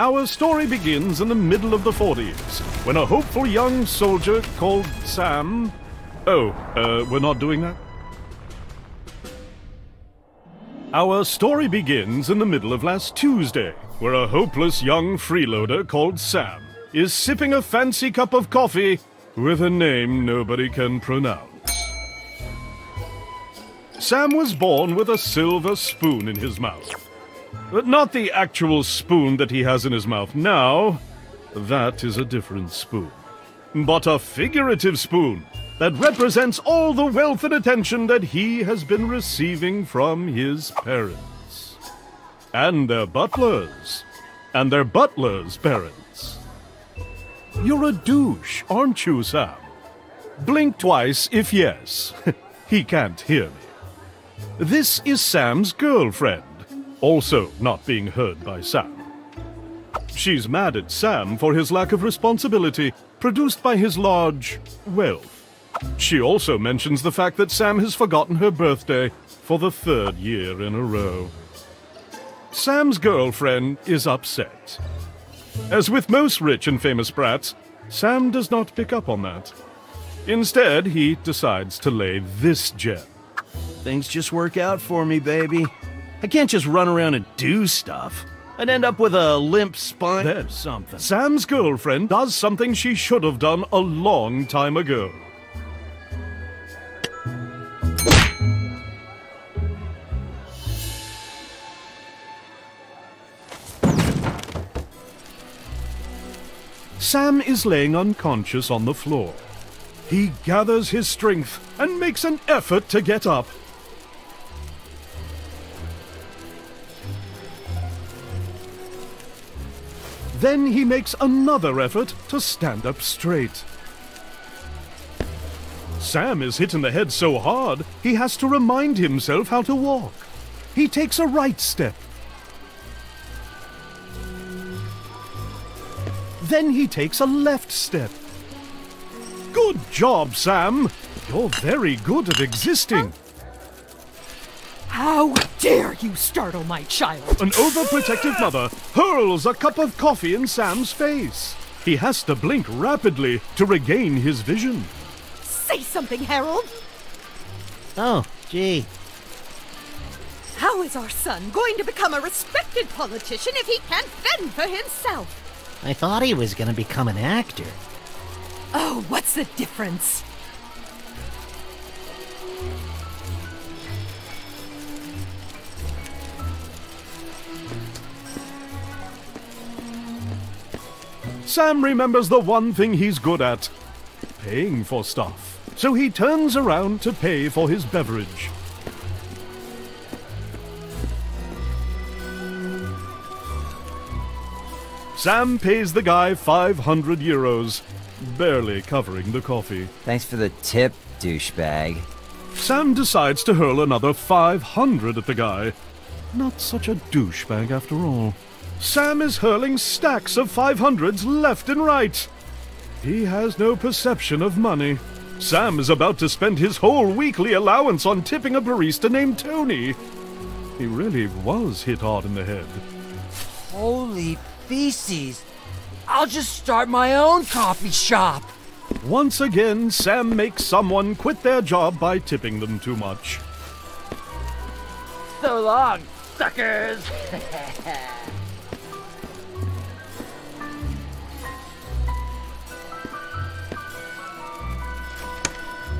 Our story begins in the middle of the 40s, when a hopeful young soldier called Sam. Oh, uh, we're not doing that? Our story begins in the middle of last Tuesday, where a hopeless young freeloader called Sam is sipping a fancy cup of coffee with a name nobody can pronounce. Sam was born with a silver spoon in his mouth. But not the actual spoon that he has in his mouth now. That is a different spoon. But a figurative spoon that represents all the wealth and attention that he has been receiving from his parents. And their butlers. And their butlers' parents. You're a douche, aren't you, Sam? Blink twice if yes. he can't hear me. This is Sam's girlfriend also not being heard by Sam. She's mad at Sam for his lack of responsibility produced by his large wealth. She also mentions the fact that Sam has forgotten her birthday for the third year in a row. Sam's girlfriend is upset. As with most rich and famous brats, Sam does not pick up on that. Instead, he decides to lay this gem. Things just work out for me, baby. I can't just run around and do stuff. I'd end up with a limp spine Then, something. Sam's girlfriend does something she should have done a long time ago. Sam is laying unconscious on the floor. He gathers his strength and makes an effort to get up. Then he makes another effort to stand up straight. Sam is hit in the head so hard, he has to remind himself how to walk. He takes a right step. Then he takes a left step. Good job, Sam! You're very good at existing. How dare you startle my child? An overprotective mother hurls a cup of coffee in Sam's face. He has to blink rapidly to regain his vision. Say something, Harold. Oh, gee. How is our son going to become a respected politician if he can't fend for himself? I thought he was gonna become an actor. Oh, what's the difference? Sam remembers the one thing he's good at paying for stuff. So he turns around to pay for his beverage. Sam pays the guy 500 euros, barely covering the coffee. Thanks for the tip, douchebag. Sam decides to hurl another 500 at the guy. Not such a douchebag after all. Sam is hurling stacks of 500s left and right. He has no perception of money. Sam is about to spend his whole weekly allowance on tipping a barista named Tony. He really was hit hard in the head. Holy feces! I'll just start my own coffee shop! Once again, Sam makes someone quit their job by tipping them too much. So long, suckers!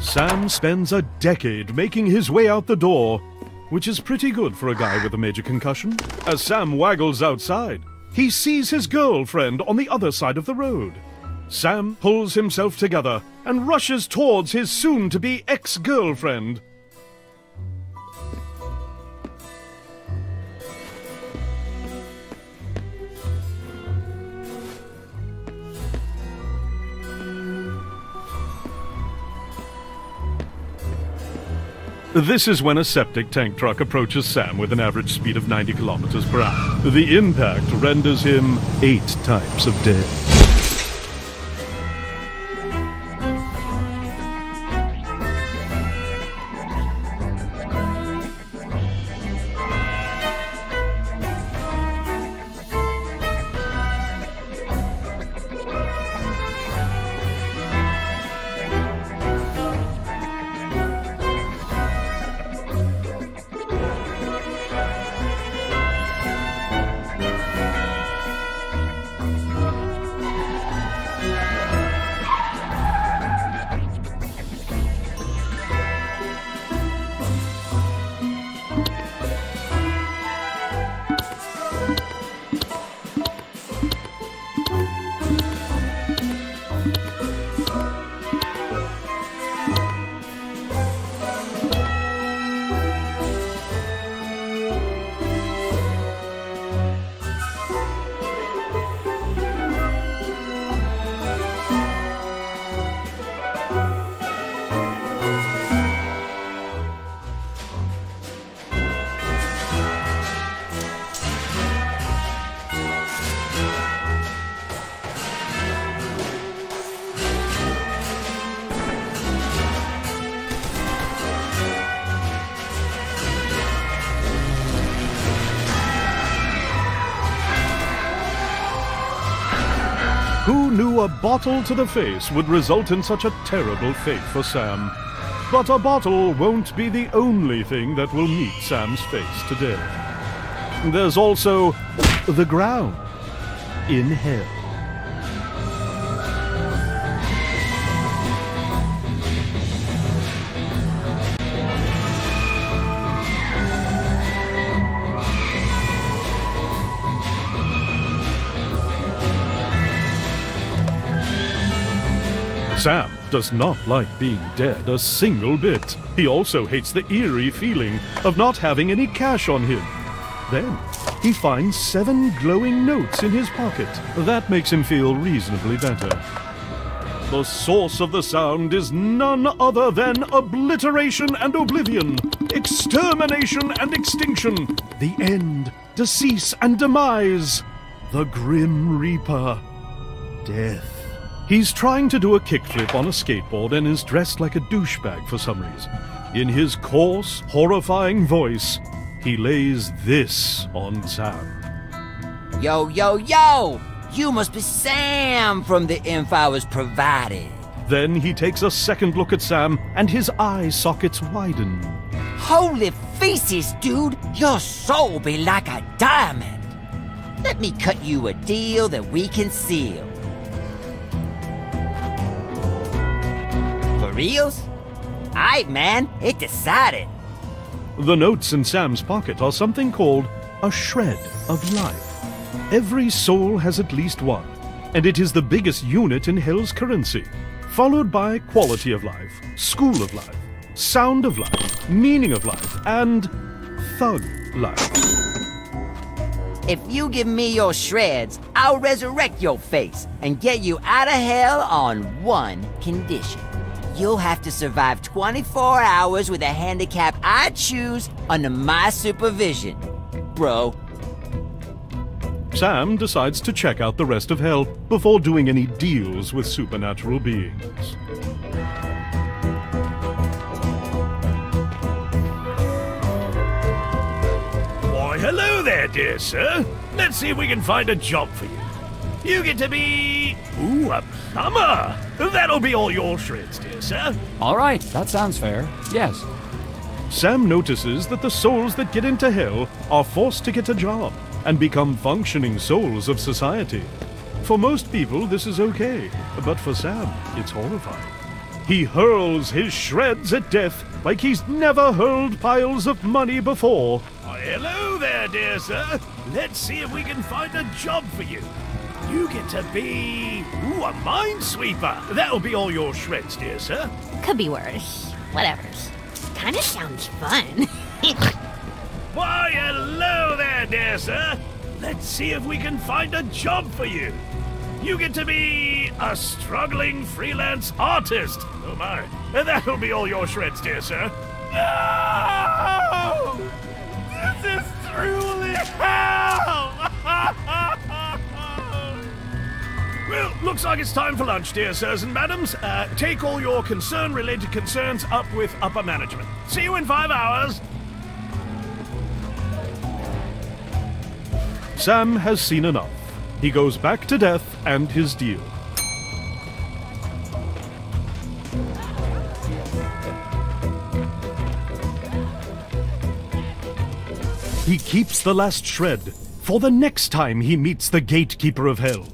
Sam spends a decade making his way out the door, which is pretty good for a guy with a major concussion. As Sam waggles outside, he sees his girlfriend on the other side of the road. Sam pulls himself together and rushes towards his soon to This is when a septic tank truck approaches Sam with an average speed of 90 kilometers per hour. The impact renders him eight types of dead. Bottle to the face would result in such a terrible fate for Sam? But a bottle won't be the only thing that will meet Sam's face today. There's also the ground in hell. Sam does not like being dead a single bit. He also hates the eerie feeling of not having any cash on him. Then he finds seven glowing notes in his pocket. That makes him feel reasonably better. The source of the sound is none other than obliteration and oblivion, extermination and extinction, the end, decease and demise, the Grim Reaper, death. He's trying to do a kickflip on a skateboard and is dressed like a douchebag for some reason. In his coarse, horrifying voice, he lays this on Sam. Yo, yo, yo! You must be Sam from the info I was provided. Then he takes a second look at Sam and his eye sockets widen. Holy feces, dude! Your soul be like a diamond. Let me cut you a deal that we can seal. Reals? Aight, man, it decided. The notes in Sam's pocket are something called a shred of life. Every soul has at least one, and it is the biggest unit in Hell's currency, followed by quality of life, school of life, sound of life, meaning of life, and thug life. If you give me your shreds, I'll resurrect your face and get you out of hell on one condition. You'll have to survive 24 hours with a handicap I choose under my supervision. Bro, Sam decides to check out the rest of Hell before doing any deals with supernatural beings. Why, hello there, dear sir. Let's see if we can find a job for you. You get to be. Ooh, a plumber. That'll be all your shreds, dear sir. All right, that sounds fair. Yes. Sam notices that the souls that get into Hell are forced to get a job and become functioning souls of society. For most people, this is okay, but for Sam, it's horrifying. He hurls his shreds at death like he's never hurled piles of money before. Why, hello there, dear sir. Let's see if we can find a job for you. You get to be. Ooh, a minesweeper. That'll be all your shreds, dear sir. Could be worse. Whatever. Kinda sounds fun. Why, hello there, dear sir. Let's see if we can find a job for you. You get to be a struggling freelance artist. Oh my. That'll be all your shreds, dear sir. No! This is truly hell! well, looks like it's time for lunch, dear sirs and madams. Uh, take all your concern-related concerns up with upper management. See you in five hours. Sam has seen enough. He goes back to death and his deal. He keeps the last shred for the next time he meets the gatekeeper of hell.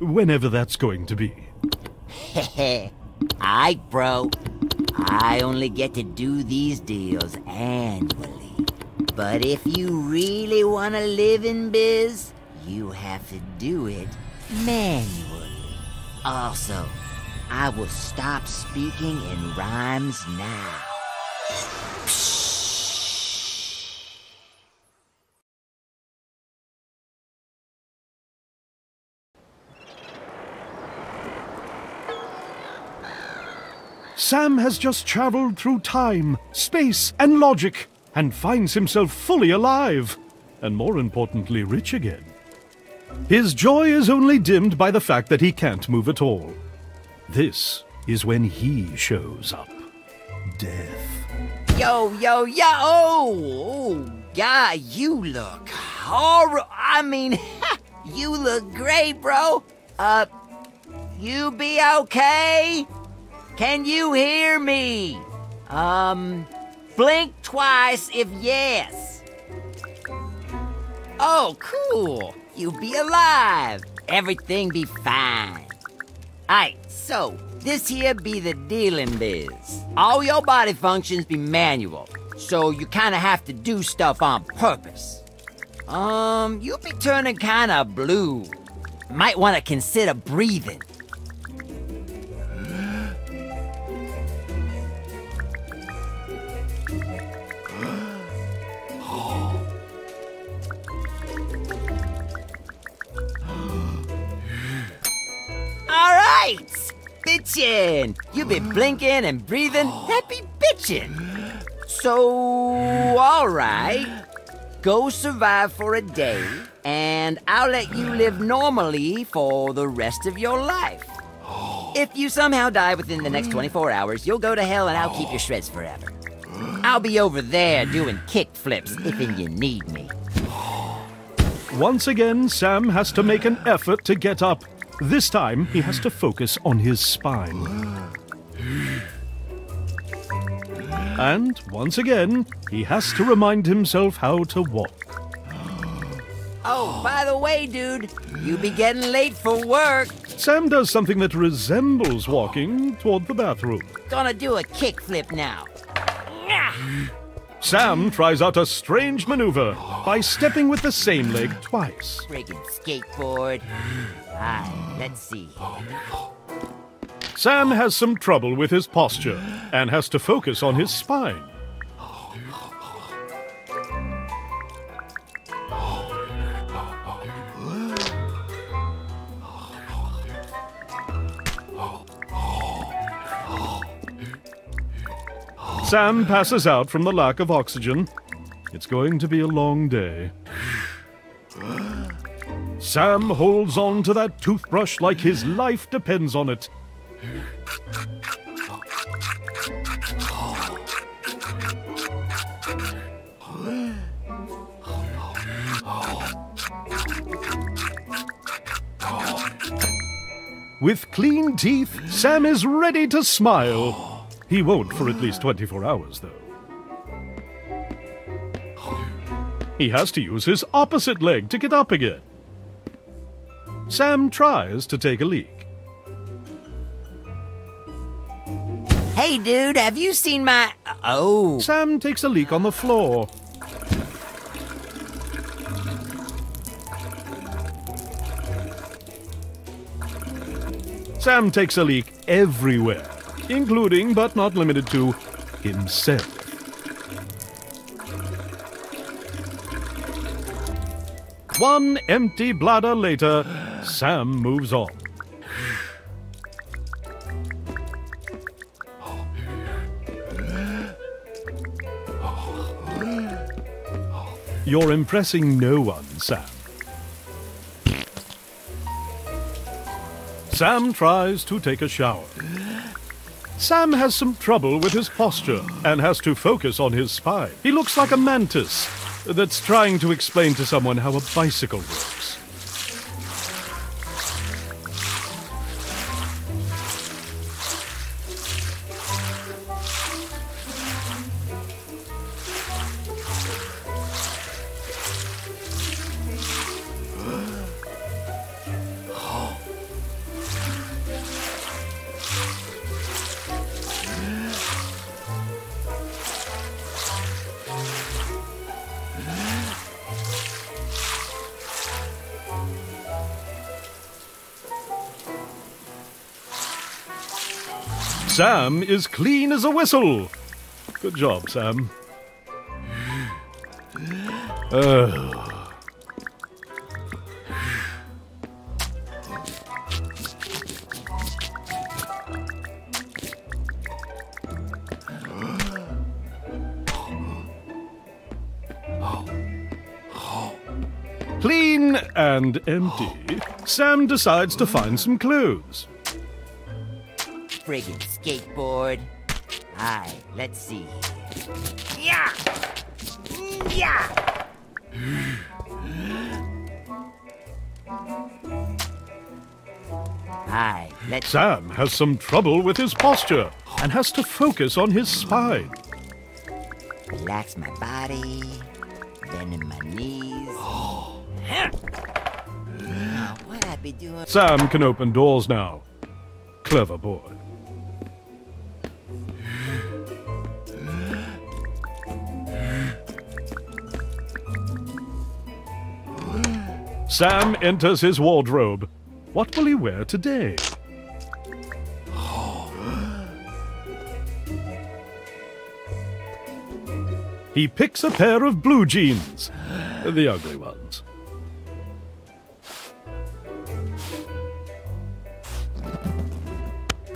Whenever that's going to be. Aight, bro. I only get to do these deals annually. But if you really want to live in biz, you have to do it manually. Also, I will stop speaking in rhymes now. Sam has just traveled through time, space, and logic, and finds himself fully alive, and more importantly, rich again. His joy is only dimmed by the fact that he can't move at all. This is when he shows up. Death. Yo, yo, yo! Oh, God, you look horrible. I mean, you look great, bro. Uh, you be okay? Can you hear me? Um, blink twice if yes. Oh, cool. You be alive. Everything be fine. Aight, so this here be the dealing biz. All your body functions be manual, so you kinda have to do stuff on purpose. Um, you'll be turning kinda blue. Might wanna consider breathing. All right, bitchin'. You been blinking and breathing. Happy bitchin'. So, all right. Go survive for a day, and I'll let you live normally for the rest of your life. If you somehow die within the next 24 hours, you'll go to hell and I'll keep your shreds forever. I'll be over there doing kick flips if you need me. Once again, Sam has to make an effort to get up. This time, he has to focus on his spine. And once again, he has to remind himself how to walk. Oh, by the way, dude, you be getting late for work. Sam does something that resembles walking toward the bathroom. Gonna do a kickflip now. Sam tries out a strange maneuver by stepping with the same leg twice. Friggin' skateboard. Alright, let's see. Sam has some trouble with his posture and has to focus on his spine. Sam passes out from the lack of oxygen. It's going to be a long day. Sam holds on to that toothbrush like his life depends on it. With clean teeth, Sam is ready to smile. He won't for at least 24 hours, though. He has to use his opposite leg to get up again. Sam tries to take a leak. Hey, dude, have you seen my. Oh. Sam takes a leak on the floor. Sam takes a leak everywhere, including but not limited to himself. One empty bladder later, Sam moves on. You're impressing no one, Sam. Sam tries to take a shower. Sam has some trouble with his posture and has to focus on his spine. He looks like a mantis that's trying to explain to someone how a bicycle works. Sam is clean as a whistle. Good job, Sam. Oh. Clean and empty, Sam decides to find some clothes. Friggin' skateboard. Hi, let's see. Yeah! Yeah! Hi, let's Sam has some trouble with his posture and has to focus on his spine. relax my body, bend in my knees. Now, what I be doing? Sam can open doors now. Clever boy. Sam enters his wardrobe. What will he wear today? He picks a pair of blue jeans, the ugly ones.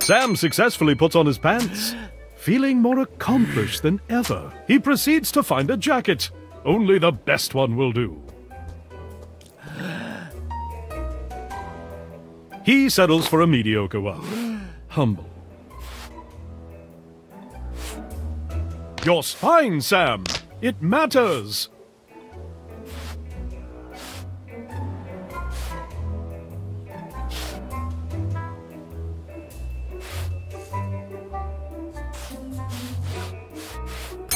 Sam successfully puts on his pants. Feeling more accomplished than ever, he proceeds to find a jacket. Only the best one will do. He settles for a mediocre one. Humble. Your spine, Sam! It matters!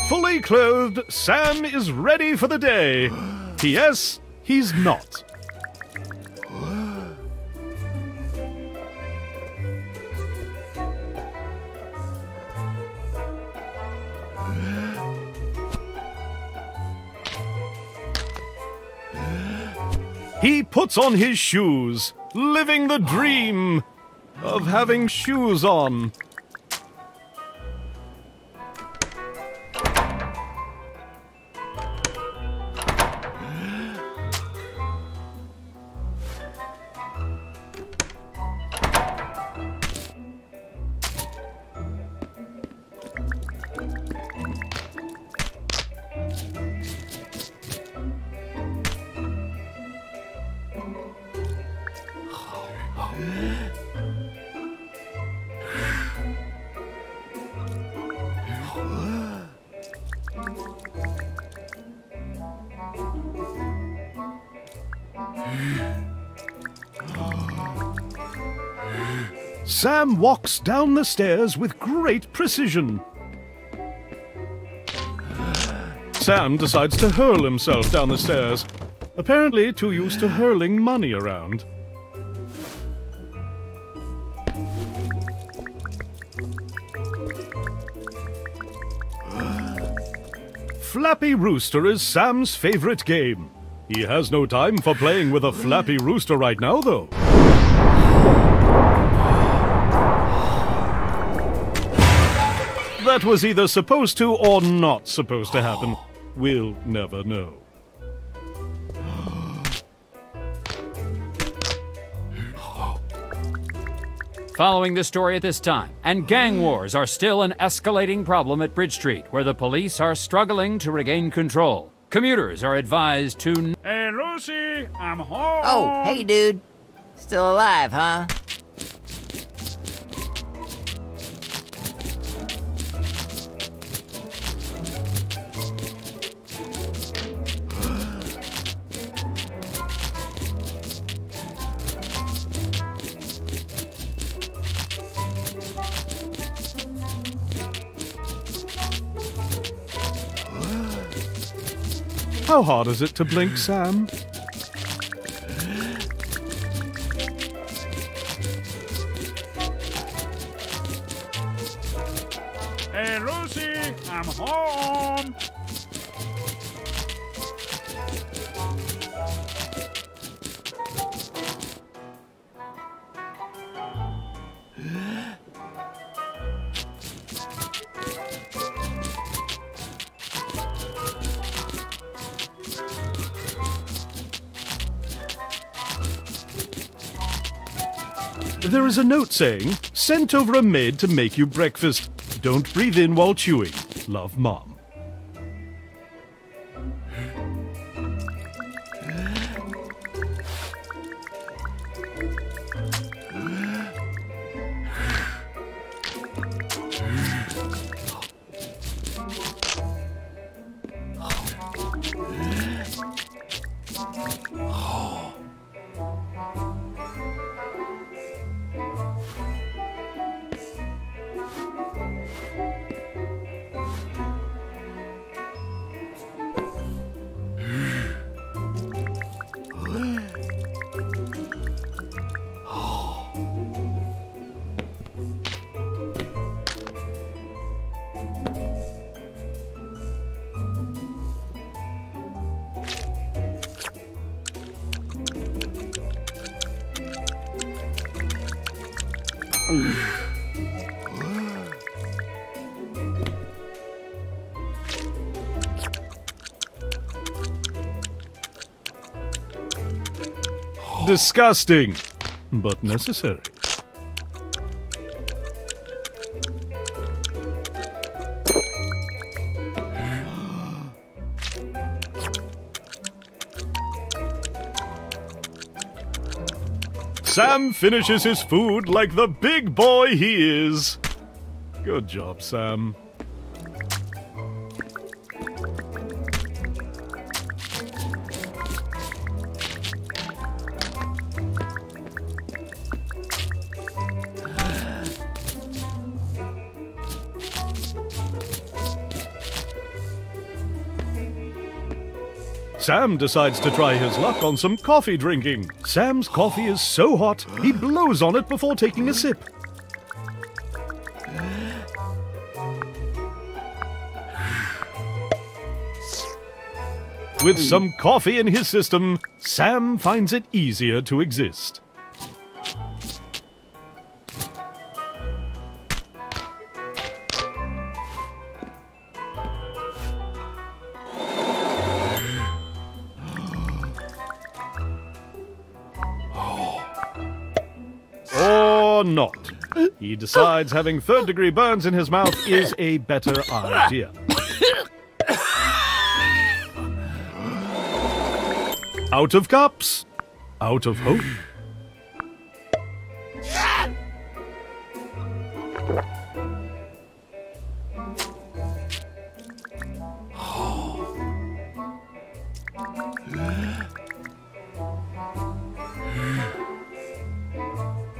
Fully clothed, Sam is ready for the day. P.S. He's not. He puts on his shoes, living the dream of having shoes on. Walks down the stairs with great precision. Sam decides to hurl himself down the stairs, apparently too used to hurling money around. Flappy Rooster is Sam's favorite game. He has no time for playing with a Flappy Rooster right now, though. That was either supposed to or not supposed to happen. We'll never know. Following this story at this time, and gang wars are still an escalating problem at Bridge Street, where the police are struggling to regain control. Commuters are advised to. Hey, Lucy, I'm oh, home. Oh, hey, dude. Still alive, huh? How hard is it to blink, Sam? There is a note saying, sent over a maid to make you breakfast. Don't breathe in while chewing. Love, Mom. Disgusting, but necessary. Sam finishes his food like the big boy he is. Good job, Sam. Sam decides to try his luck on some coffee drinking. Sam's coffee is so hot, he blows on it before taking a sip. With some coffee in his system, Sam finds it easier to exist. He decides having third degree burns in his mouth is a better idea. Out of cups, out of hope.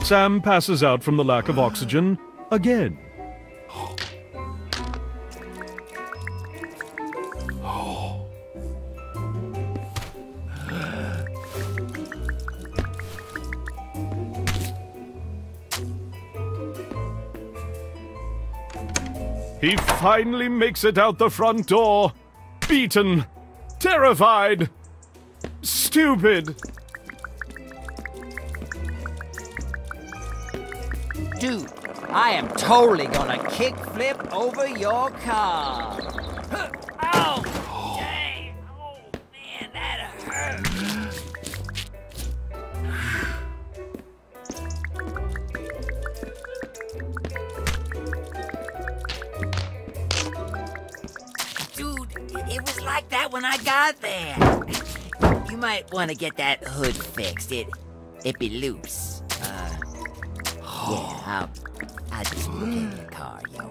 Sam passes out from the lack of oxygen again. He finally makes it out the front door. Beaten. Terrified. Stupid. Dude, I am totally gonna kickflip over your car. Oh, man, that hurt. Dude, it was like that when when I got there. You might want to get that hood fixed. It it be loose. Yeah, I'll, I'll just look in your car, yo.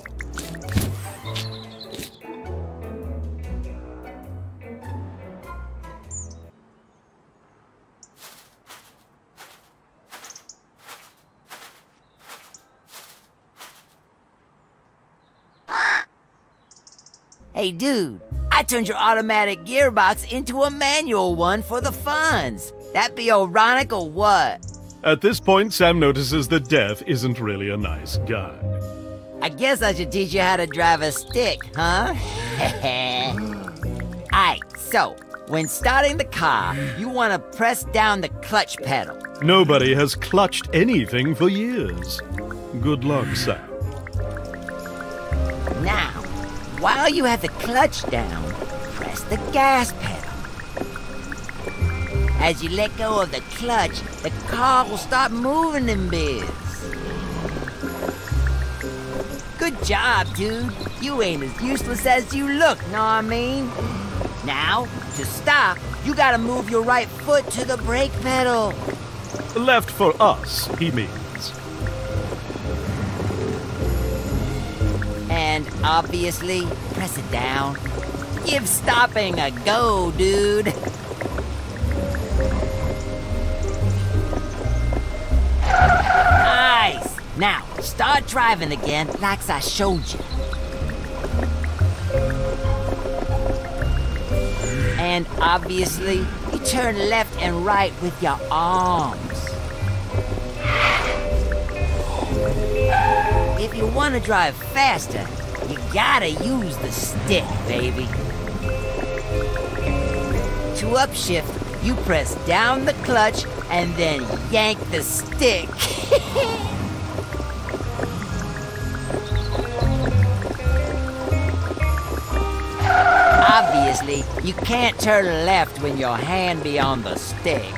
Hey, dude, I turned your automatic gearbox into a manual one for the funds. That be ironic or what? At this point, Sam notices that Death isn't really a nice guy. I guess I should teach you how to drive a stick, huh? Alright, so, when starting the car, you want to press down the clutch pedal. Nobody has clutched anything for years. Good luck, Sam. Now, while you have the clutch down, press the gas pedal. As you let go of the clutch, the car will start moving in biz. Good job, dude. You ain't as useless as you look, know what I mean? Now, to stop, you gotta move your right foot to the brake pedal. Left for us, he means. And obviously, press it down. Give stopping a go, dude. Nice! Now, start driving again like I showed you. And obviously, you turn left and right with your arms. If you want to drive faster, you gotta use the stick, baby. To upshift, you press down the clutch and then yank the stick. Obviously, you can't turn left when your hand be on the stick.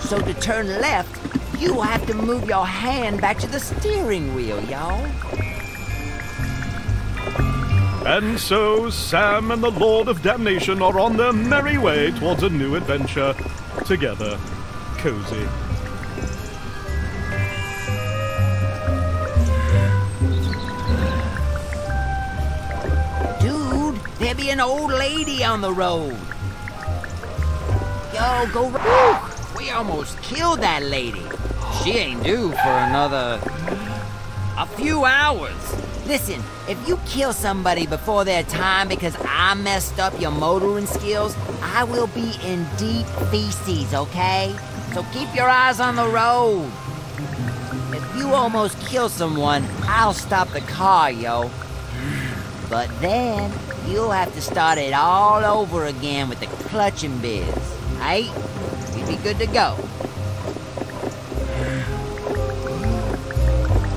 So to turn left, you have to move your hand back to the steering wheel, y'all. And so, Sam and the Lord of Damnation are on their merry way towards a new adventure. Together, cozy. Dude, there be an old lady on the road. Yo, go. We almost killed that lady. She ain't due for another. a few hours. Listen, if you kill somebody before their time because I messed up your motoring skills, I will be in deep feces, okay? So keep your eyes on the road. If you almost kill someone, I'll stop the car, yo. But then, you'll have to start it all over again with the clutch and biz. Aight? You'd be good to go.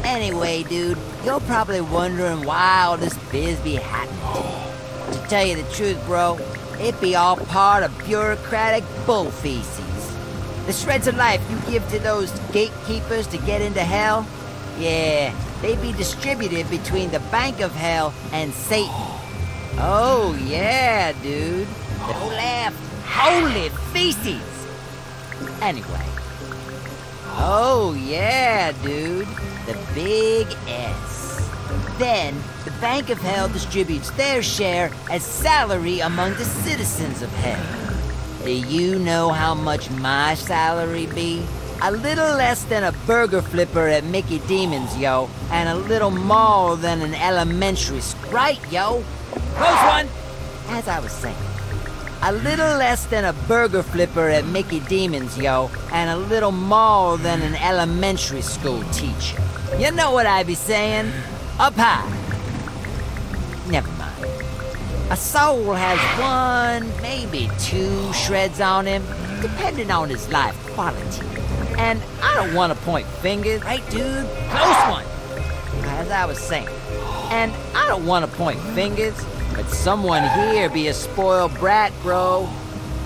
Anyway, dude, you're probably wondering why all this biz be happening. To tell you the truth, bro, it be all part of bureaucratic bull feces. The shreds of life you give to those gatekeepers to get into hell, yeah, they'd be distributed between the Bank of Hell and Satan. Oh, yeah, dude. Don't laugh. Holy feces! Anyway. Oh, yeah, dude. The big S. Then, the Bank of Hell distributes their share as salary among the citizens of Hell. Do you know how much my salary be? A little less than a burger flipper at Mickey Demon's, yo, and a little more than an elementary sprite, yo? Close one! As I was saying, a little less than a burger flipper at Mickey Demon's, yo, and a little more than an elementary school teacher. You know what I be saying? Up high. Never. A soul has one, maybe two shreds on him, depending on his life quality. And I don't want to point fingers, right, dude? Close one! As I was saying. And I don't want to point fingers, but someone here be a spoiled brat, bro.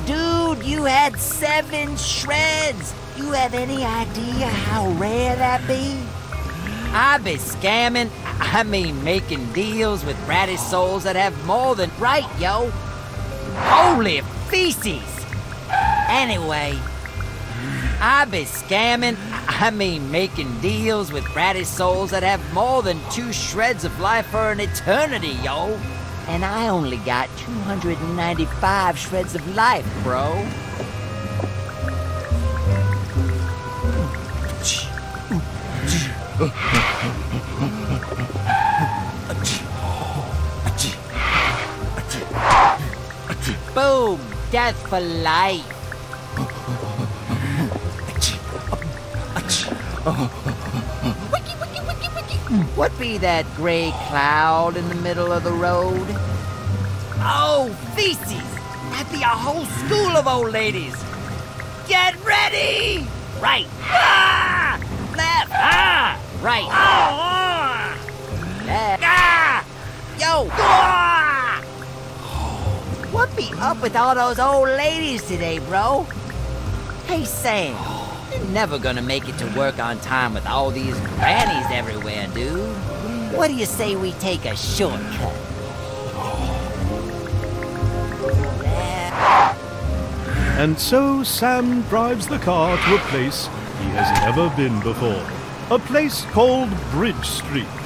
Dude, you had seven shreds! You have any idea how rare that be? I be scamming, I mean making deals with bratty souls that have more than right, yo. Holy feces! Anyway, I be scamming, I mean making deals with bratty souls that have more than two shreds of life for an eternity, yo. And I only got 295 shreds of life, bro. Boom! Death for life. What be that gray cloud in the middle of the road? Oh, feces! That be a whole school of old ladies. Get ready! Right. Ah! Left. Ah! Right. Ah! Left. Ah! Yo! Ah! What be up with all those old ladies today, bro? Hey, Sam. You're never gonna make it to work on time with all these grannies everywhere, dude. What do you say we take a shortcut? And so Sam drives the car to a place he has never been before. A place called Bridge Street.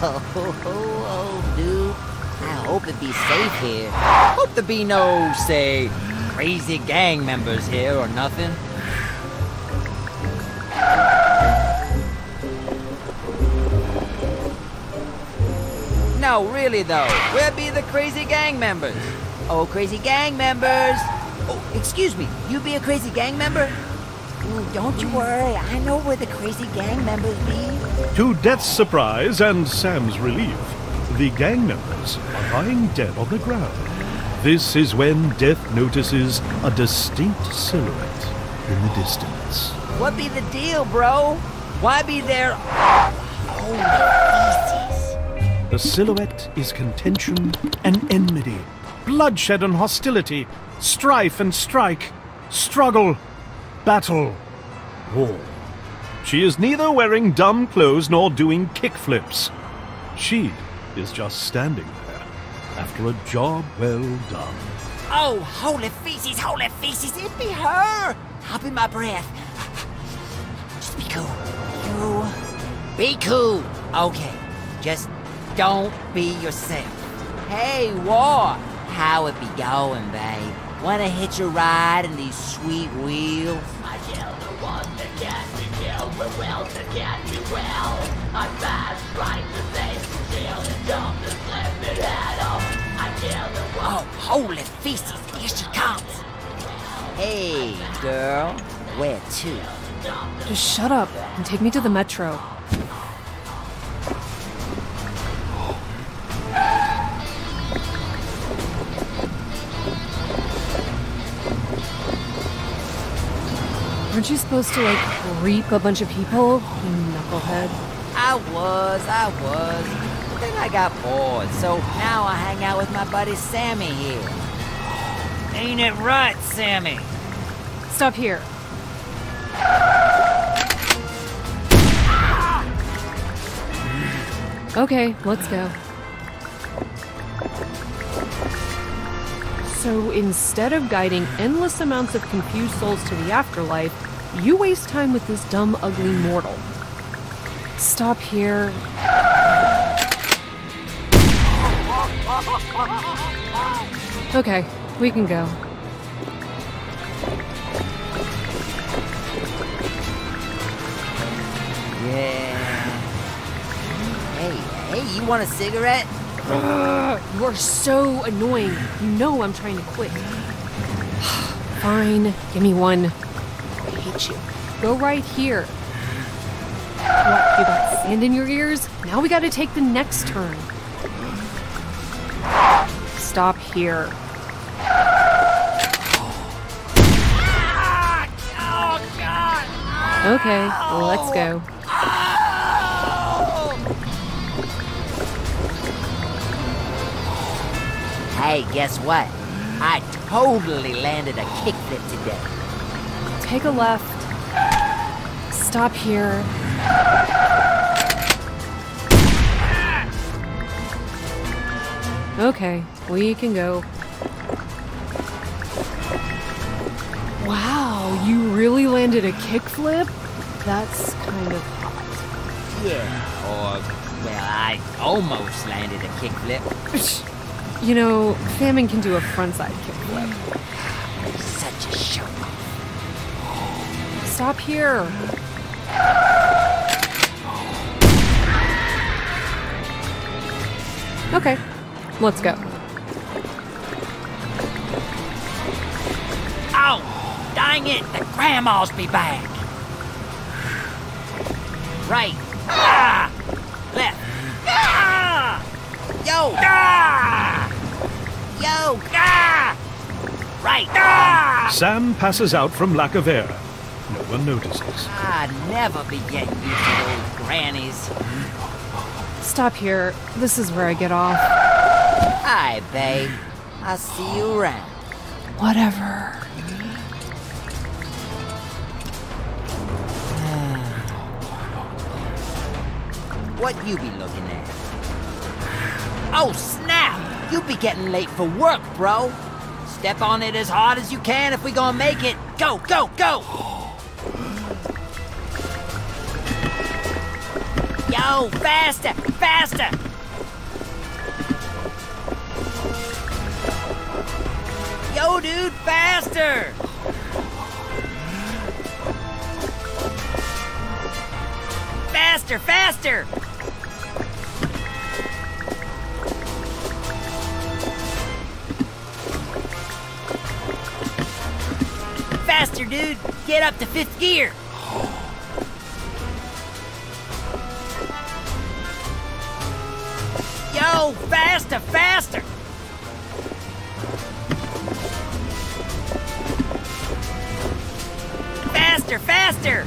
Oh, oh, oh, dude. Hope it be safe here. Hope there be no, say, crazy gang members here or nothing. No, really though, where be the crazy gang members? Oh, crazy gang members! Oh, excuse me, you be a crazy gang member? Ooh, don't you worry, I know where the crazy gang members be. To Death's surprise and Sam's relief, the gang members are lying dead on the ground. This is when Death notices a distinct silhouette in the distance. What be the deal, bro? Why be there? Feces. The silhouette is contention and enmity, bloodshed and hostility, strife and strike, struggle, battle, war. She is neither wearing dumb clothes nor doing kickflips. She is just standing there after a job well done. Oh, holy feces, holy feces, it be her! I'll be my breath. Just be cool. You be cool. Okay, just don't be yourself. Hey, War, how it be going, babe? Wanna hitch a ride in these sweet wheels? I kill the one that can't be killed with will to get me well. I'm fast, strike the face, shield and jump to slip it head off. I kill the one. Oh, holy feces, here she comes. Hey, girl, where to? Just shut up and take me to the metro. Aren't you supposed to, like, reap a bunch of people, you knucklehead? I was, I was. But then I got bored, so now I hang out with my buddy Sammy here. Ain't it right, Sammy? Stop here. Okay, let's go. So instead of guiding endless amounts of confused souls to the afterlife, you waste time with this dumb, ugly mortal. Stop here. Okay, we can go. Yeah. Hey, hey, you want a cigarette? You are so annoying. You know I'm trying to quit. Fine, give me one. I hate you. Go right here. What, you got sand in your ears? Now we gotta take the next turn. Stop here. Okay, let's go. Hey, guess what? I totally landed a kickflip today. Take a left. Stop here. Okay, we can go. Wow, you really landed a kickflip? That's kind of hot. Yeah, or, well, I almost landed a kickflip. You know, Famine can do a frontside kickflip. Such a show Stop here. Okay let's go. Oh, dang it, the grandmas be back. Right. Ah! Left. Ah! Yo! Ah! Yo! Ah! Right. Ah! Sam passes out from lack of air. No one notices. I'd never be getting used to those grannies. Stop here. This is where I get off. Hi, babe. I'll see you around. Whatever. What you be looking at? Oh, snap! You be getting late for work, bro. Step on it as hard as you can if we gonna make it. Go, go, go! Yo, faster, faster! Dude, faster! Faster, faster! Faster, dude! Get up to fifth gear! Yo, faster, faster! Faster!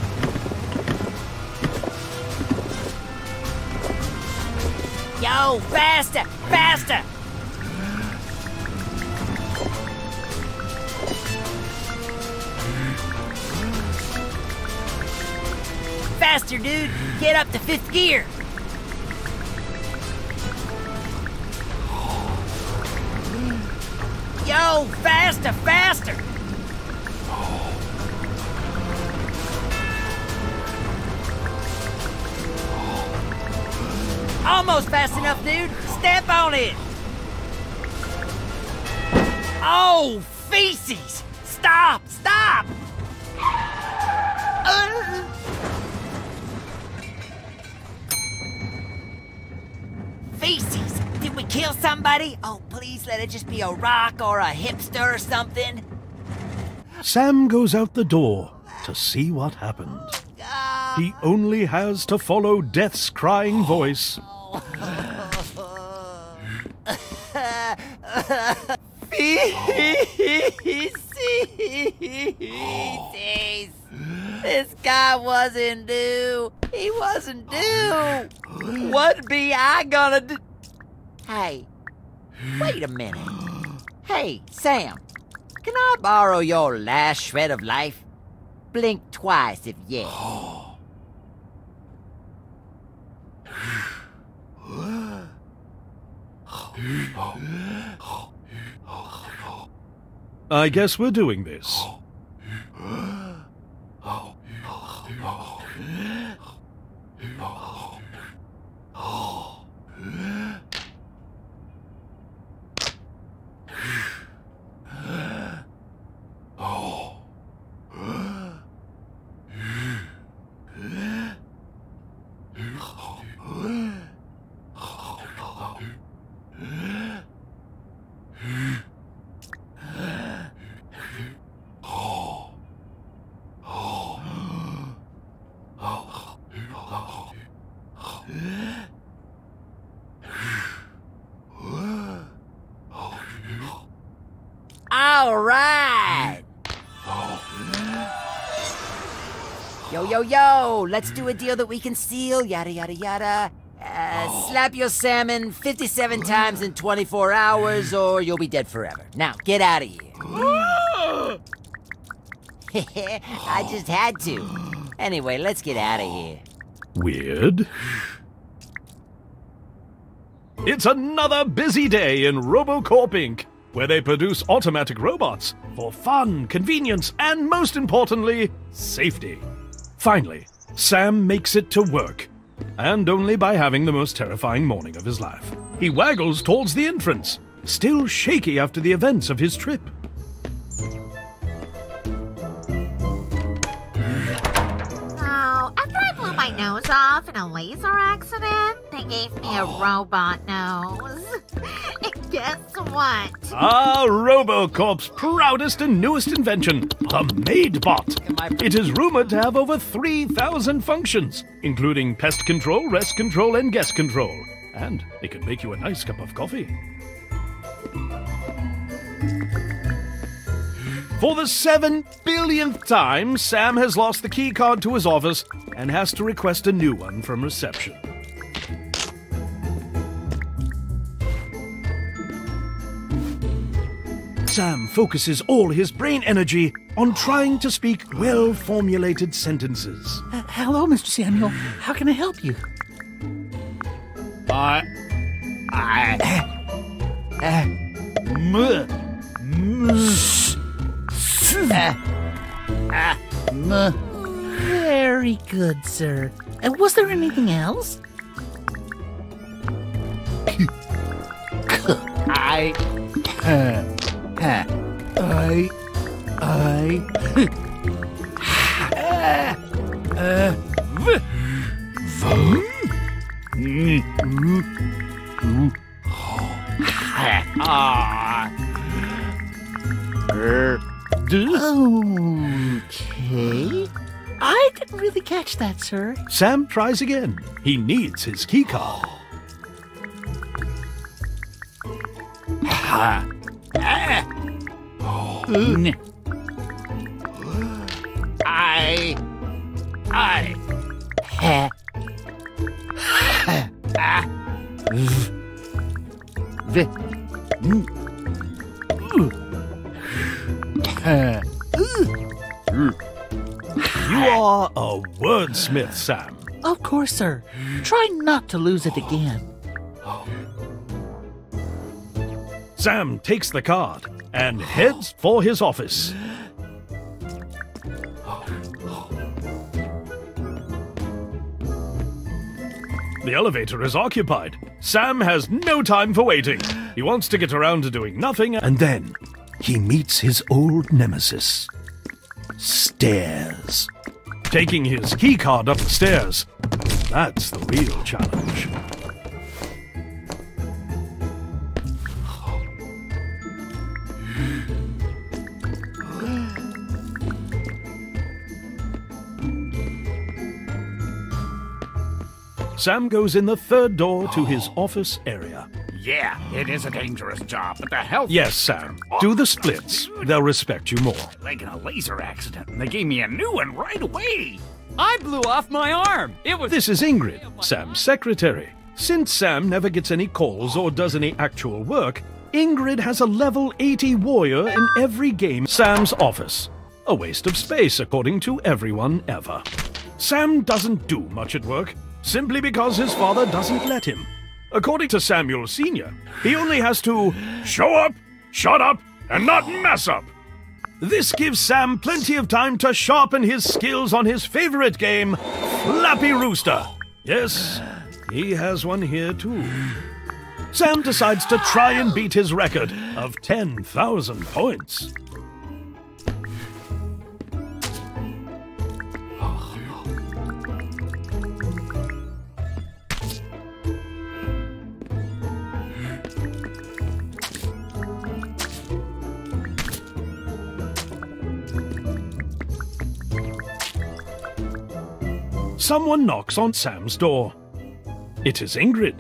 Yo, faster, faster! Faster, dude! Get up to fifth gear! Yo, faster, faster! Almost fast enough, dude. Step on it. Oh, feces! Stop! Stop! Uh. Feces! Did we kill somebody? Oh, please let it just be a rock or a hipster or something. Sam goes out the door to see what happened. He only has to follow Death's crying voice. Feces! This guy wasn't due. He wasn't due. What be I gonna do? Hey, wait a minute. Hey, Sam, can I borrow your last shred of life? Blink twice if yes. I guess we're doing this. All right. Yo, yo, yo, let's do a deal that we can seal, yada, yada, yada. Uh, slap your salmon 57 times in 24 hours, or you'll be dead forever. Now, get out of here. I just had to. Anyway, let's get out of here. Weird. It's another busy day in RoboCorp Inc., where they produce automatic robots for fun, convenience, and most importantly, safety. Finally, Sam makes it to work, and only by having the most terrifying morning of his life. He waggles towards the entrance, still shaky after the events of his trip. Blew my nose off in a laser accident, they gave me a robot nose. and guess what? Ah, Robocorp's proudest and newest invention, the MaidBot. It is rumored to have over 3,000 functions, including pest control, rest control, and guest control. And it can make you a nice cup of coffee. For the seven billionth time, Sam has lost the key card to his office and has to request a new one from reception. Sam focuses all his brain energy on trying to speak well formulated sentences. Uh, hello, Mr. Samuel. How can I help you? I. I. M. Eh. Ah, m. Very good, sir. Was there anything else? I. I. I. Ah, eh. Catch that, sir. Sam tries again. He needs his key card. Ha. Ah. N. I. I. a wordsmith, Sam. Of course, sir. Try not to lose it again. Sam takes the card and heads for his office. The elevator is occupied. Sam has no time for waiting. He wants to get around to doing nothing, and then he meets his old nemesis stairs. Taking his keycard up the stairs, that's the real challenge. Sam goes in the third door to his office area. Yeah, it is a dangerous job, but the health. Yes, Sam. Do the splits. They'll respect you more. Like in a laser accident, and they gave me a new one right away. I blew off my arm. It was. This is Ingrid, Sam's secretary. Since Sam never gets any calls or does any actual work, Ingrid has a level 80 warrior in every game Sam's office. A waste of space, according to everyone ever. Sam doesn't do much at work, simply because his father doesn't let him. According to Samuel Sr., he only has to show up, shut up, and not mess up. This gives Sam plenty of time to sharpen his skills on his favorite game, Flappy Rooster. Yes, he has one here too. Sam decides to try and beat his record of 10,000 points. Someone knocks on Sam's door. It is Ingrid.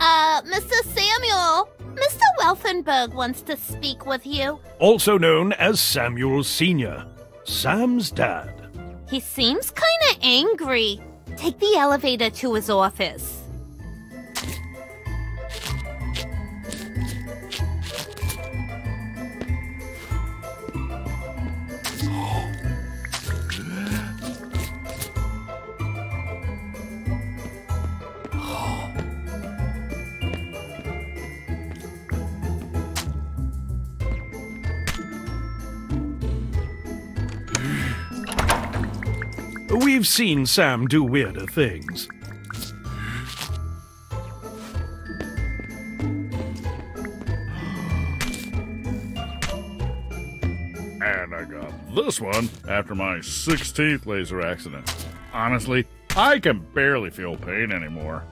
Uh, Mr. Samuel, Mr. Welfenberg wants to speak with you. also known as Samuel Sr., Sam's dad. He seems kinda angry. Take the elevator to his office. We've seen Sam do weirder things. And I got this one after my 16th laser accident. Honestly, I can barely feel pain anymore.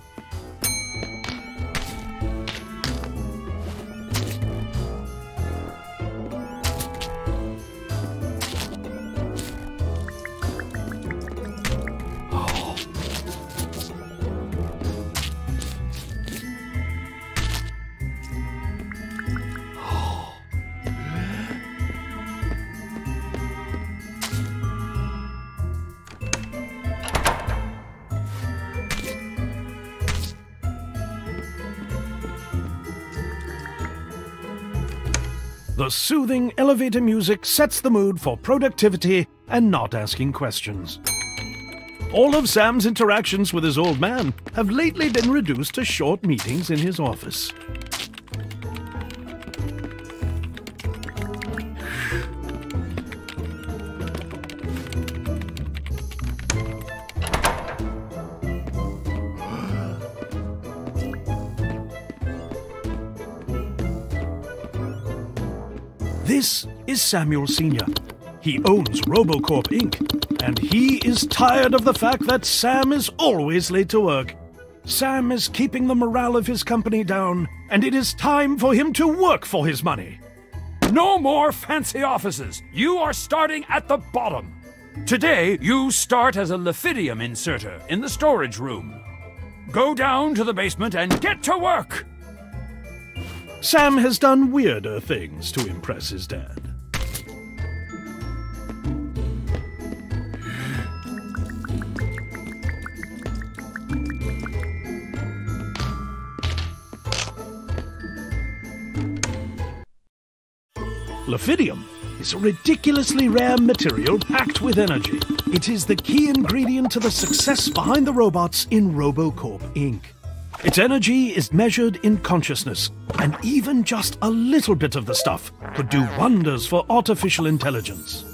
Soothing elevator music sets the mood for productivity and not asking questions. All of Sam's interactions with his old man have lately been reduced to short meetings in his office. Is Samuel Sr. He owns Robocorp Inc., and he is tired of the fact that Sam is always late to work. Sam is keeping the morale of his company down, and it is time for him to work for his money. No more fancy offices. You are starting at the bottom. Today, you start as a Lefidium inserter in the storage room. Go down to the basement and get to work. Sam has done weirder things to impress his dad. Lefidium is a ridiculously rare material packed with energy. It is the key ingredient to the success behind the robots in Robocorp Inc. Its energy is measured in consciousness, and even just a little bit of the stuff could do wonders for artificial intelligence.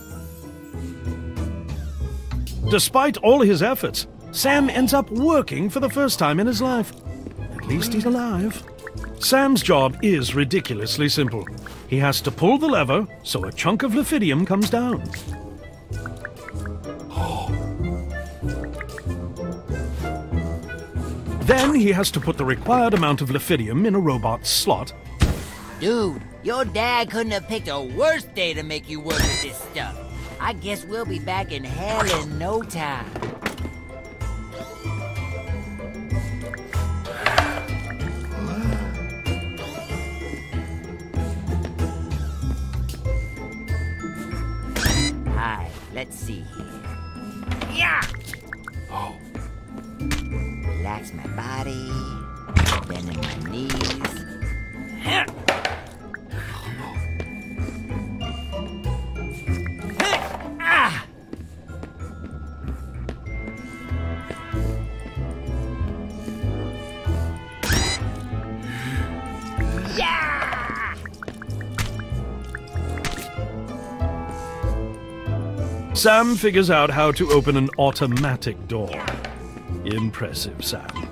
Despite all his efforts, Sam ends up working for the first time in his life. At least he's alive. Sam's job is ridiculously simple. He has to pull the lever so a chunk of Lefidium comes down. Then he has to put the required amount of Lefidium in a robot's slot. Dude, your dad couldn't have picked a worse day to make you work with this stuff. I guess we'll be back in hell in no time. Hi, let's see here. Yeah! Oh. Relax my body, bending my knees. Sam figures out how to open an automatic door. Impressive, Sam.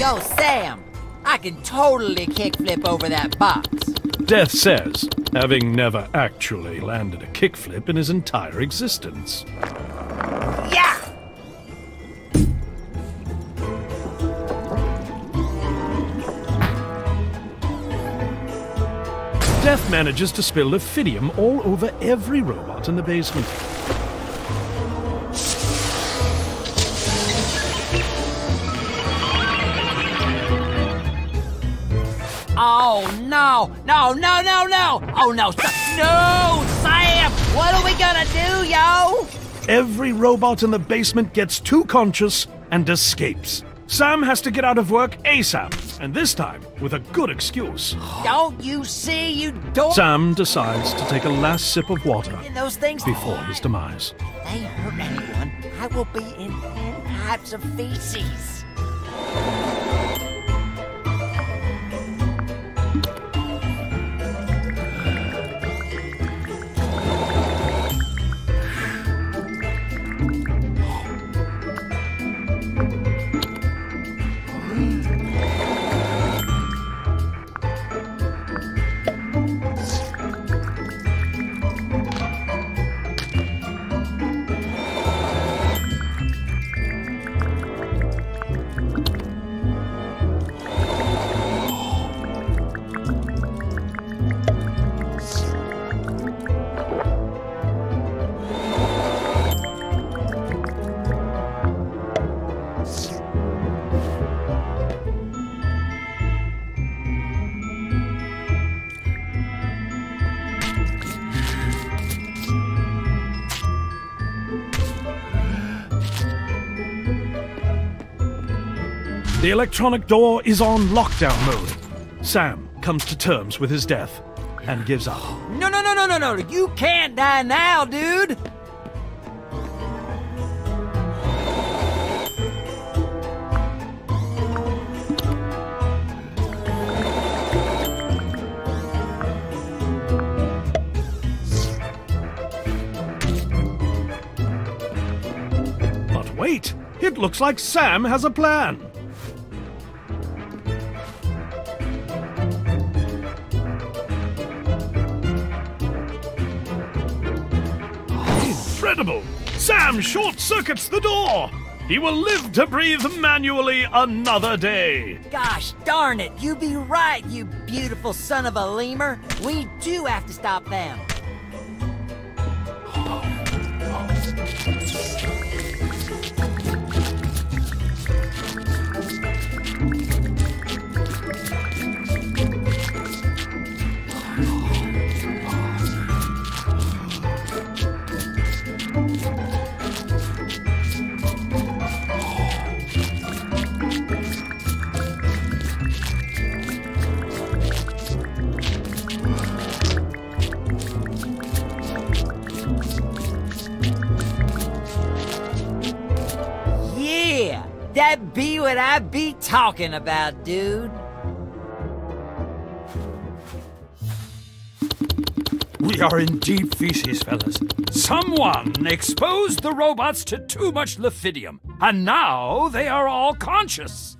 Yo, Sam! I can totally kickflip over that box. Death says, having never actually landed a kickflip in his entire existence. Yeah! Death manages to spill Ophidium all over every robot in the basement. Oh no! No, no, no, no! Oh no! No! Sam! What are we gonna do, yo? Every robot in the basement gets too conscious and escapes. Sam has to get out of work ASAP, and this time with a good excuse. Don't you see, you don't Sam decides to take a last sip of water those things before his demise. they hurt anyone, I will be in ten types of feces. The electronic door is on lockdown mode. Sam comes to terms with his death and gives up. No, no, no, no, no, no! You can't die now, dude! But wait, it looks like Sam has a plan. Sam short circuits the door! He will live to breathe manually another day! Gosh darn it, you be right, you beautiful son of a lemur. We do have to stop them. That be what I be talking about, dude. We are in deep feces, fellas. Someone exposed the robots to too much Lephidium, and now they are all conscious.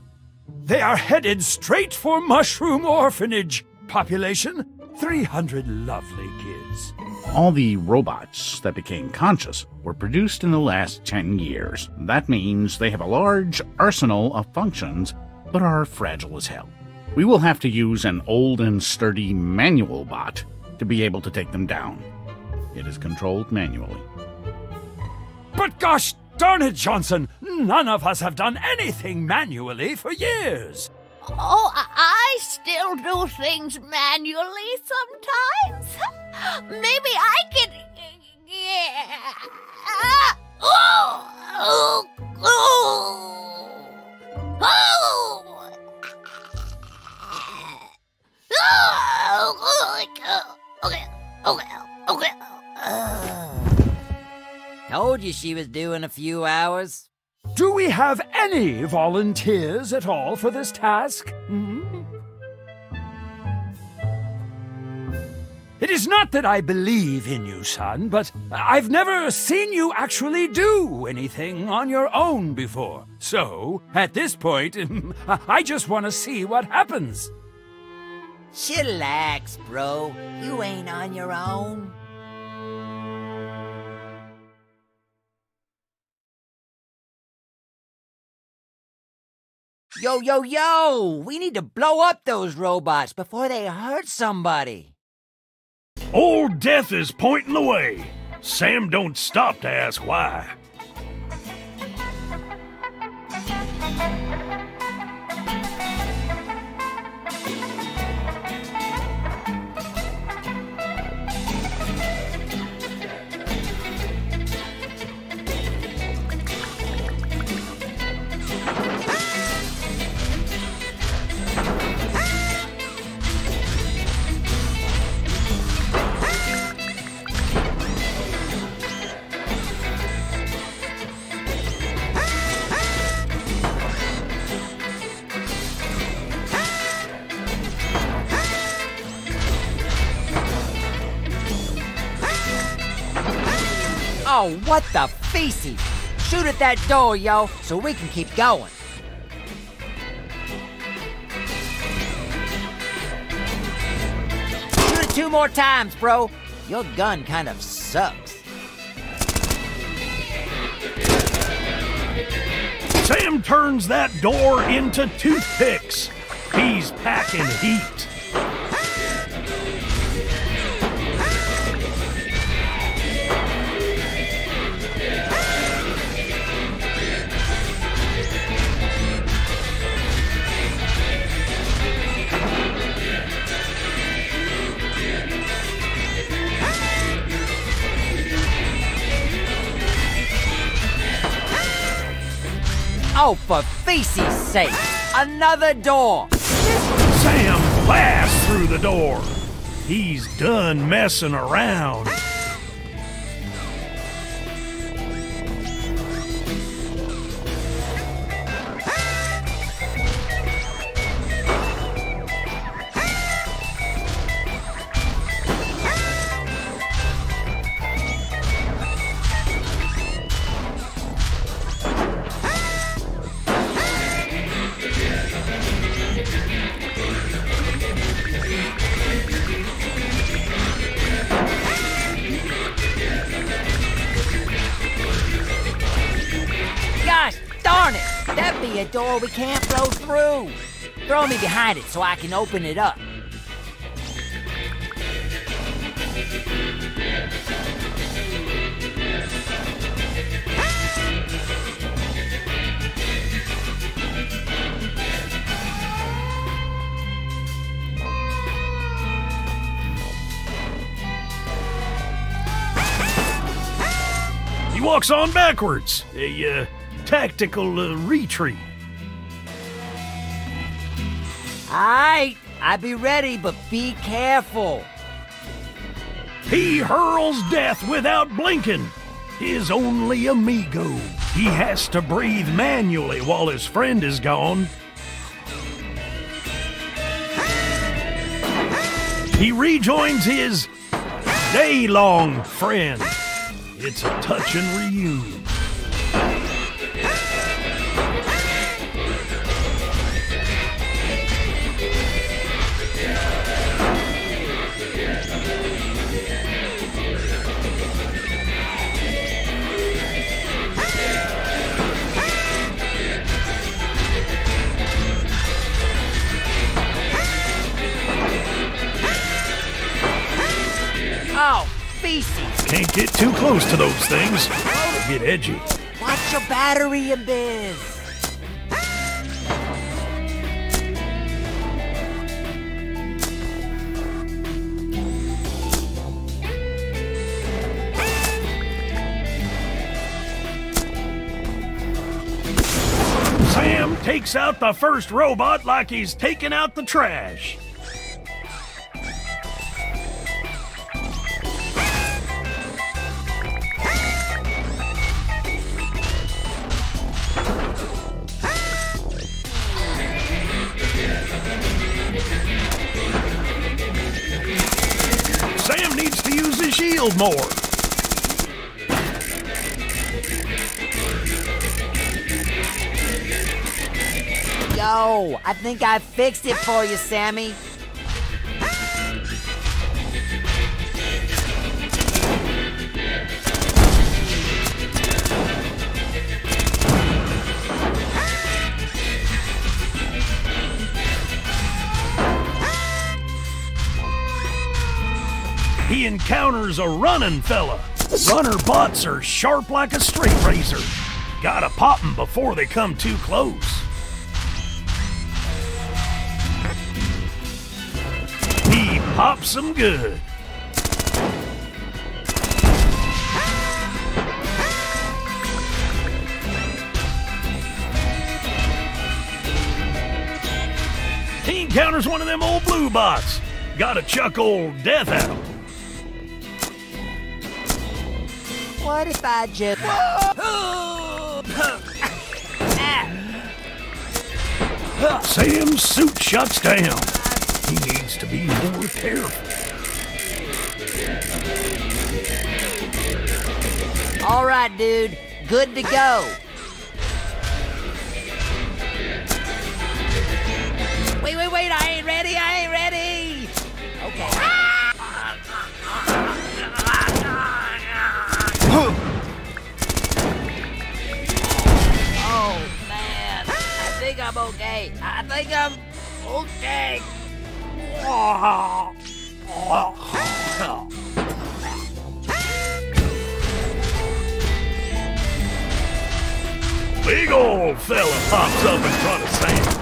They are headed straight for Mushroom Orphanage. Population 300 lovely kids. All the robots that became conscious were produced in the last 10 years. That means they have a large arsenal of functions, but are fragile as hell. We will have to use an old and sturdy manual bot to be able to take them down. It is controlled manually. But gosh darn it, Johnson, none of us have done anything manually for years. Oh, I still do things manually sometimes. Maybe I can. Yeah. Ah, oh, oh, oh, oh. Okay, okay, okay. Told you she was doing a few hours. Do we have any volunteers at all for this task? Hmm? It is not that I believe in you, son, but I've never seen you actually do anything on your own before. So, at this point, I just want to see what happens. Chillax, bro. You ain't on your own. Yo, yo, yo! We need to blow up those robots before they hurt somebody. Old Death is pointing the way. Sam don't stop to ask why. What the feces! Shoot at that door, yo, so we can keep going. Shoot it two more times, bro. Your gun kind of sucks. Sam turns that door into toothpicks. He's packing heat. Oh, for feces' sake! Another door! Sam blasts through the door. He's done messing around. Behind it so I can open it up. He walks on backwards. A uh, tactical uh, retreat. Alright, I be ready, but be careful. He hurls death without blinking. His only amigo. He has to breathe manually while his friend is gone. He rejoins his day long friend. It's a touching reunion. Can't get too close to those things. They'll get edgy. Watch your battery, Abyss. Sam takes out the first robot like he's taking out the trash. More. Yo, I think I fixed it for you, Sammy. He encounters a running fella. Runner bots are sharp like a straight razor. Gotta pop 'em before they come too close. He pops pops 'em good. He encounters one of them old blue bots. Gotta chuck old death at him. What if I just... Sam's suit shuts down. He needs to be more careful. All right, dude. Good to go. Wait, wait, wait. I ain't ready. I ain't ready. Okay. I'm okay. I think I'm okay. Big old fella pops up in front of Sam.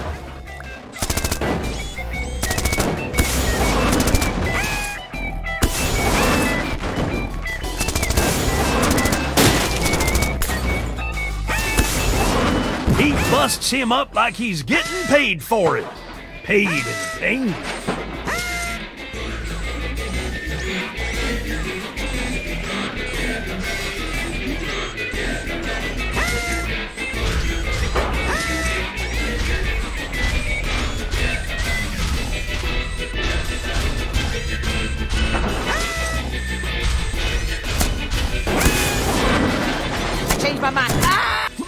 He busts him up like he's getting paid for it. Paid in pain. I changed my mind.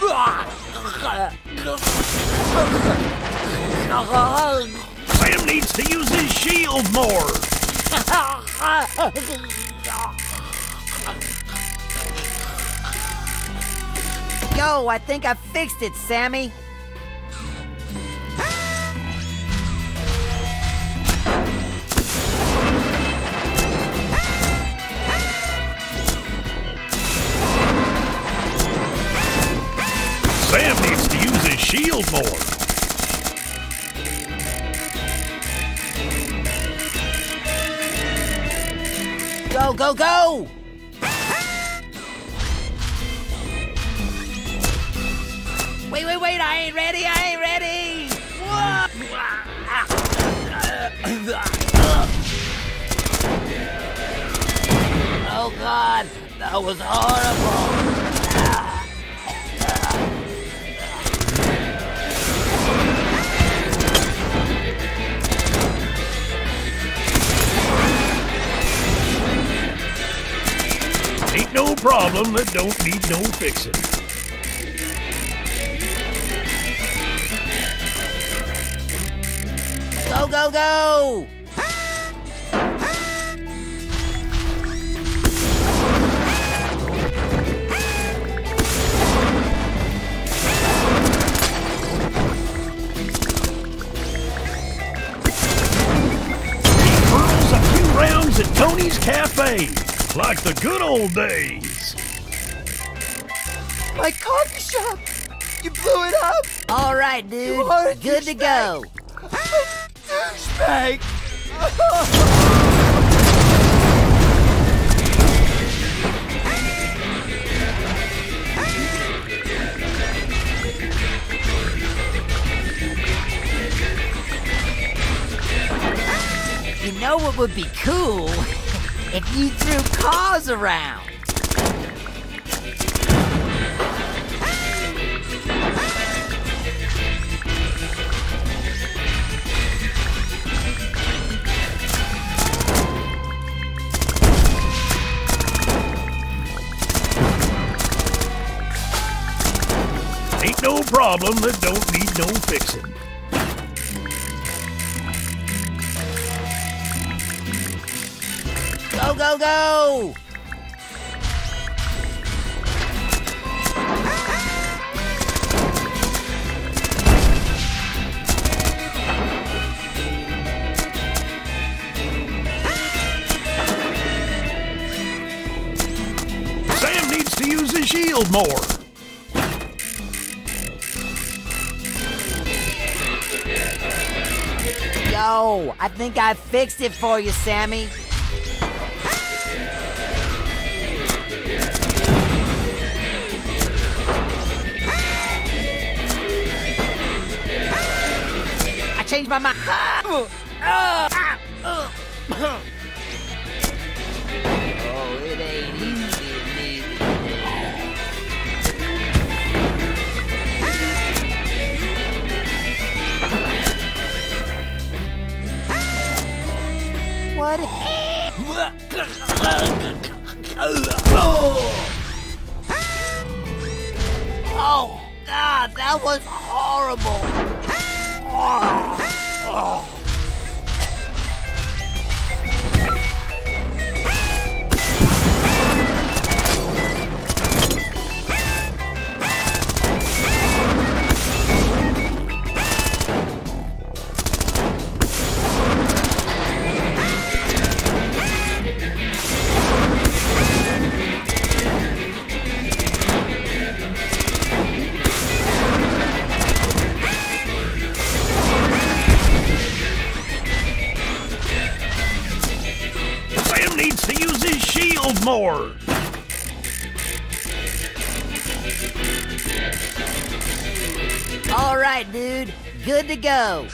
Ah! Sam needs to use his shield more. Yo, I think I fixed it, Sammy. Shield more. Go, go, go! Wait, wait, wait, I ain't ready, I ain't ready! Oh god, that was horrible! Problem that don't need no fixing. Go, go, go! Hurls a few rounds at Tony's Cafe, like the good old days. My coffee shop! You blew it up! All right, dude. You are a Good to go. Douchebag! You know what would be cool? If you threw cars around. Ain't no problem that don't need no fixing. Go, go, go! Sam needs to use his shield more. Yo, I think I fixed it for you, Sammy. Changed my mind. Oh, it ain't easy, What? Oh, God, that was horrible. Oh. Sam Good to go.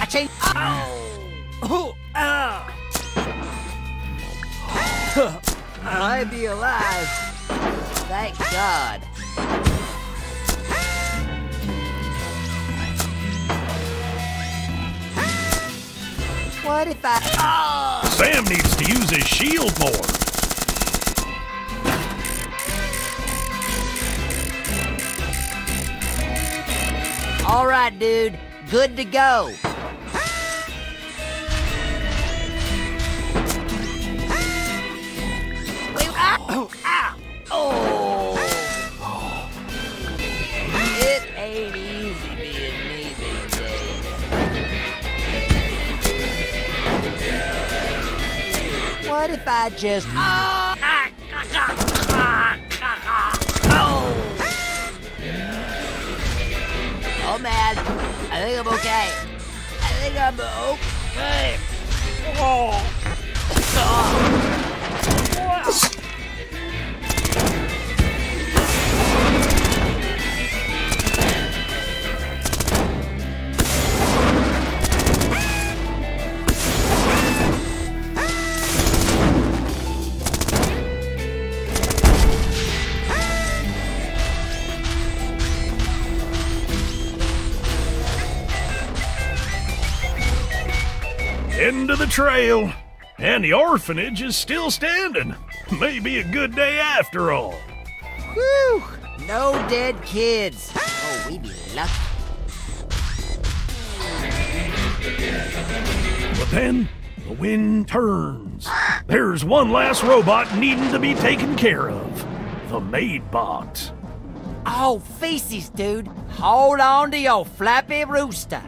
I changed. Oh! Ah! I'd be alive. Thank God. What if I. Oh! Sam needs to use his shield more. All right, dude. Good to go. Ah, oh, ah, oh. It ain't easy being me these days. What if I just... Oh, oh. Oh man, I think I'm okay. I think I'm okay. Oh. Of the trail. And the orphanage is still standing. Maybe a good day after all. Whew! No dead kids. Oh, we'd be lucky. But then the wind turns. There's one last robot needing to be taken care of. The maid bot. Oh, feces, dude. Hold on to your flappy rooster.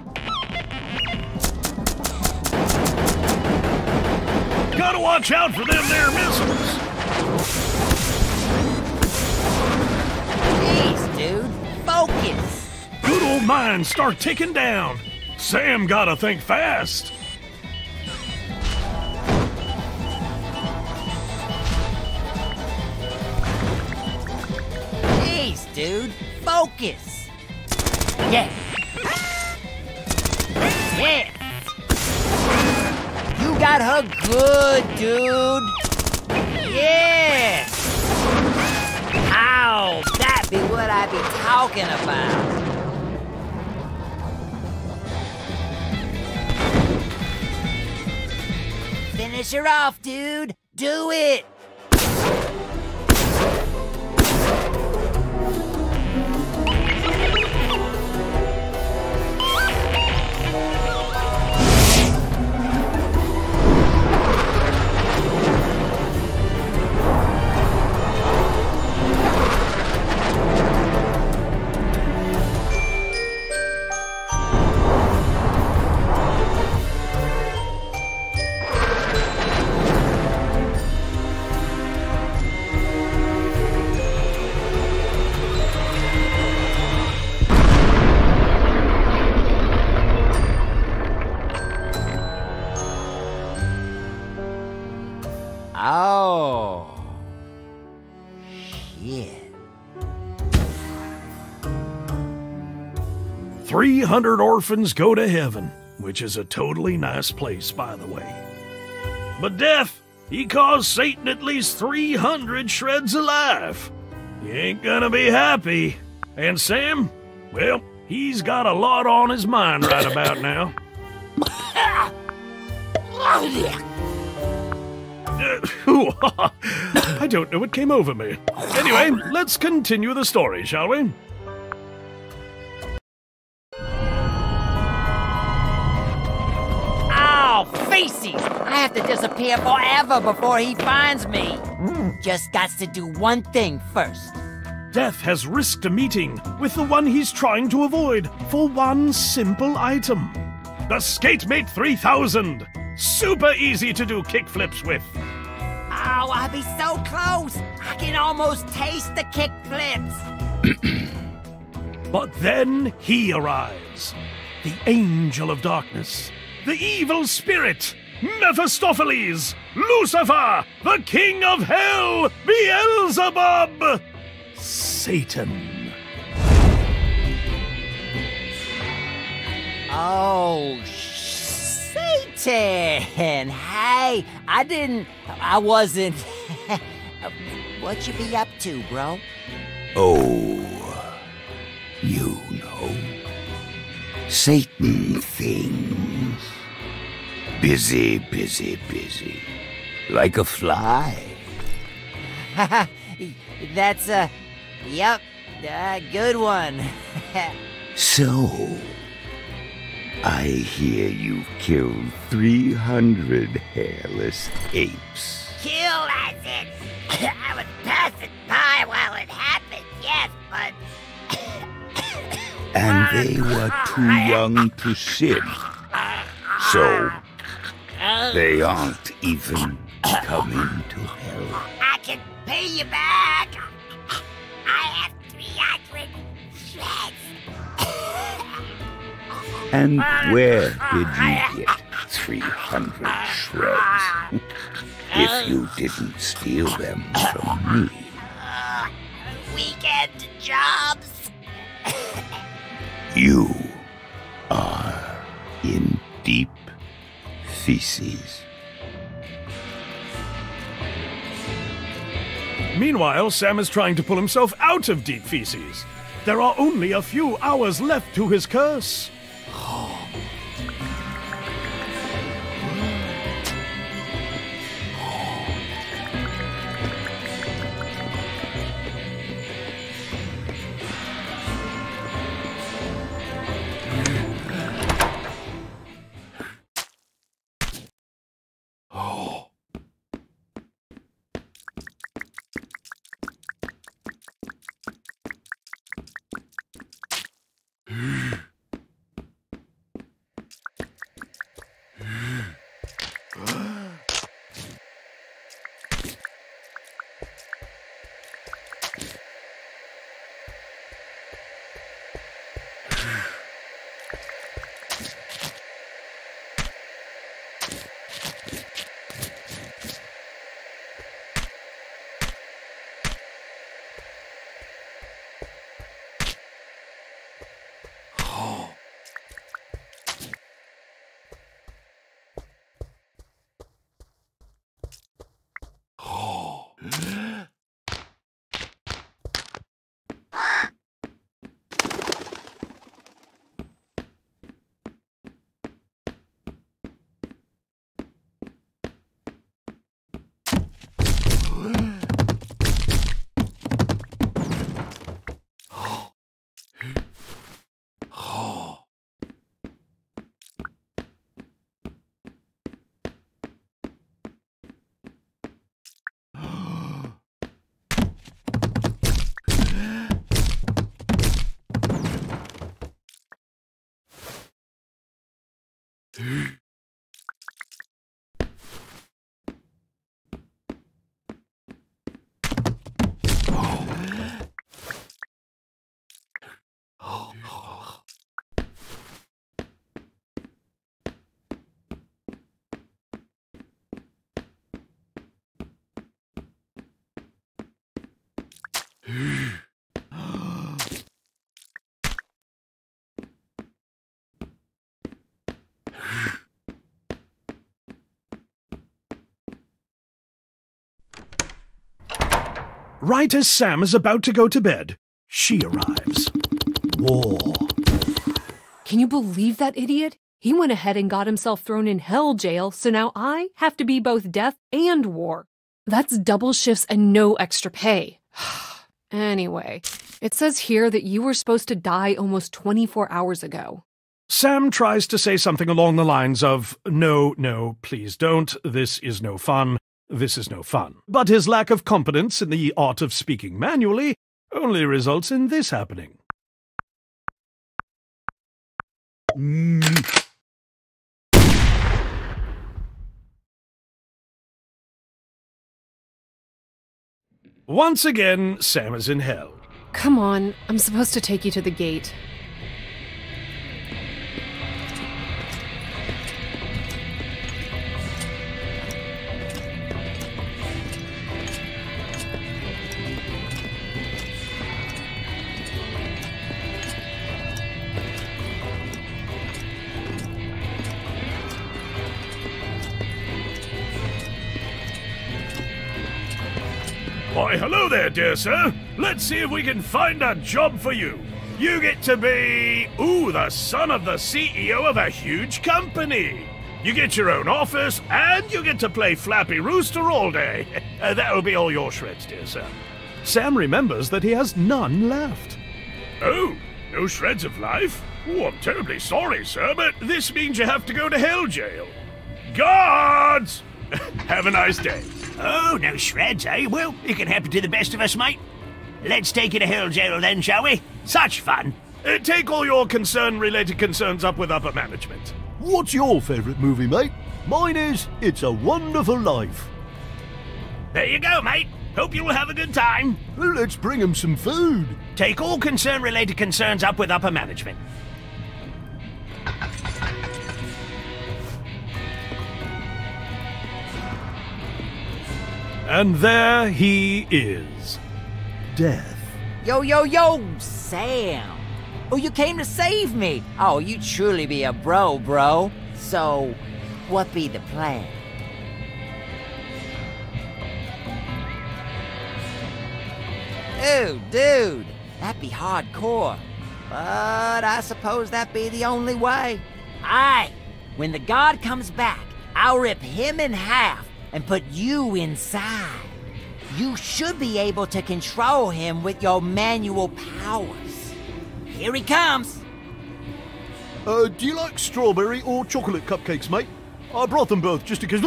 Gotta watch out for them there missiles. Jeez, dude. Focus. Good old mines start ticking down. Sam gotta think fast. Jeez, dude. Focus. Yeah. Yeah. Got her good, dude. Yeah. Ow, that be what I be talking about. Finish her off, dude. Do it. Oh. Shit. 300 orphans go to heaven, which is a totally nice place, by the way. But death, he caused Satan at least 300 shreds alive. He ain't gonna be happy. And Sam, well, he's got a lot on his mind right about now. I don't know what came over me. Anyway, let's continue the story, shall we? Oh, feces! I have to disappear forever before he finds me. Hmm. Just got to do one thing first. Death has risked a meeting with the one he's trying to avoid for one simple item. The SkateMate 3000! Super easy to do kickflips with. Oh, I'll be so close. I can almost taste the kick flips. But then he arrives. The Angel of Darkness. The evil spirit. Mephistopheles. Lucifer. The King of Hell. Beelzebub. Satan. Oh, Satan! Hey, I didn't. I wasn't. what you be up to, bro? Oh, you know. Satan things. Busy, busy, busy. Like a fly. That's a. Yep, a good one. So, I hear you killed 300 hairless apes. Kill as in. I was passing by while it happened, yes, but. And they were too young to sin. So, they aren't even coming to hell. I can pay you back. I have 300 shreds. And where did you get 300 shreds? if you didn't steal them from me. Weekend jobs. You are in deep feces. Meanwhile, Sam is trying to pull himself out of deep feces. There are only a few hours left to his curse. Oh. Right as Sam is about to go to bed, she arrives. War. Can you believe that idiot? He went ahead and got himself thrown in hell jail, so now I have to be both death and war. That's double shifts and no extra pay. anyway, it says here that you were supposed to die almost 24 hours ago. Sam tries to say something along the lines of, No, no, please don't. This is no fun. This is no fun. But his lack of competence in the art of speaking manually only results in this happening. Mm. Once again, Sam is in hell. Come on, I'm supposed to take you to the gate. Sir. Let's see if we can find a job for you. You get to be, ooh, the son of the CEO of a huge company. You get your own office, and you get to play Flappy Rooster all day. Uh, that'll be all your shreds, dear sir. Sam remembers that he has none left. Oh, no shreds of life? Oh, I'm terribly sorry, sir, but this means you have to go to hell jail. Guards! have a nice day. Oh, no shreds, eh? Well, it can happen to the best of us, mate. Let's take you to hell jail then, shall we? Such fun. Uh, take all your concern-related concerns up with upper management. What's your favourite movie, mate? Mine is It's a Wonderful Life. There you go, mate. Hope you'll have a good time. Well, let's bring him some food. Take all concern-related concerns up with upper management. And there he is. Death. Yo, yo, yo, Sam. Oh, you came to save me. Oh, you truly be a bro, bro. So, what be the plan? Dude, dude, that be hardcore. But I suppose that be the only way. Aye, when the god comes back, I'll rip him in half and put you inside. You should be able to control him with your manual powers. Here he comes. Uh, do you like strawberry or chocolate cupcakes, mate? I brought them both just in case.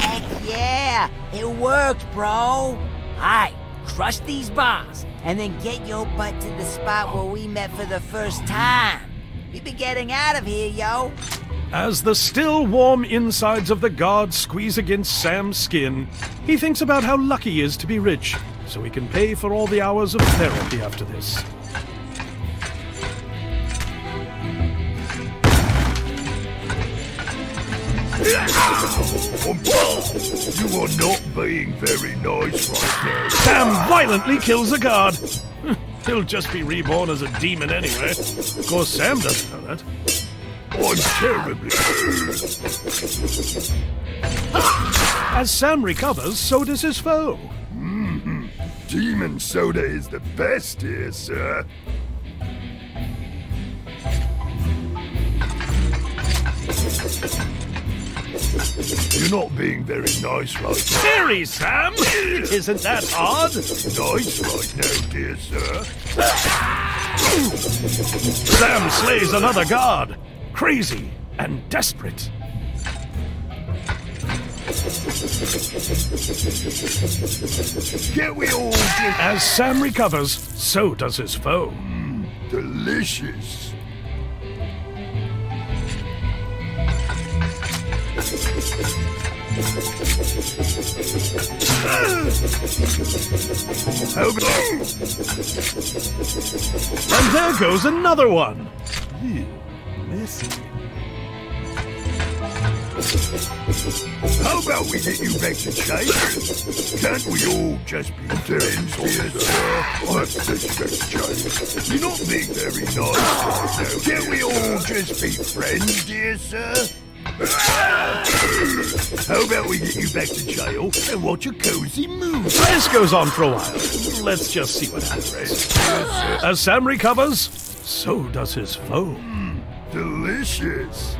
Heck yeah, it worked, bro. Alright, crush these bars and then get your butt to the spot where we met for the first time. We be getting out of here, yo. As the still warm insides of the guard squeeze against Sam's skin, he thinks about how lucky he is to be rich, so he can pay for all the hours of therapy after this. You are not being very nice right now. Sam violently kills a guard. He'll just be reborn as a demon anyway. Of course, Sam doesn't know that. I'm terribly. As Sam recovers, so does his foe. Mm-hmm. Demon soda is the best here, sir. You're not being very nice right now. Scary, Sam! Isn't that hard? Nice right now, dear sir. Sam slays another guard. Crazy and desperate. Get we all get As Sam recovers, so does his foe. delicious. Oh, How about... And there goes another one. How about we get you back to China? Can't we all just be friends, dear sir? I'll have to take you back to China. You're not being very nice. Can't we all just be friends, dear sir? How about we get you back to jail and watch a cozy movie? This goes on for a while. Let's just see what happens. As Sam recovers, so does his foe. Delicious.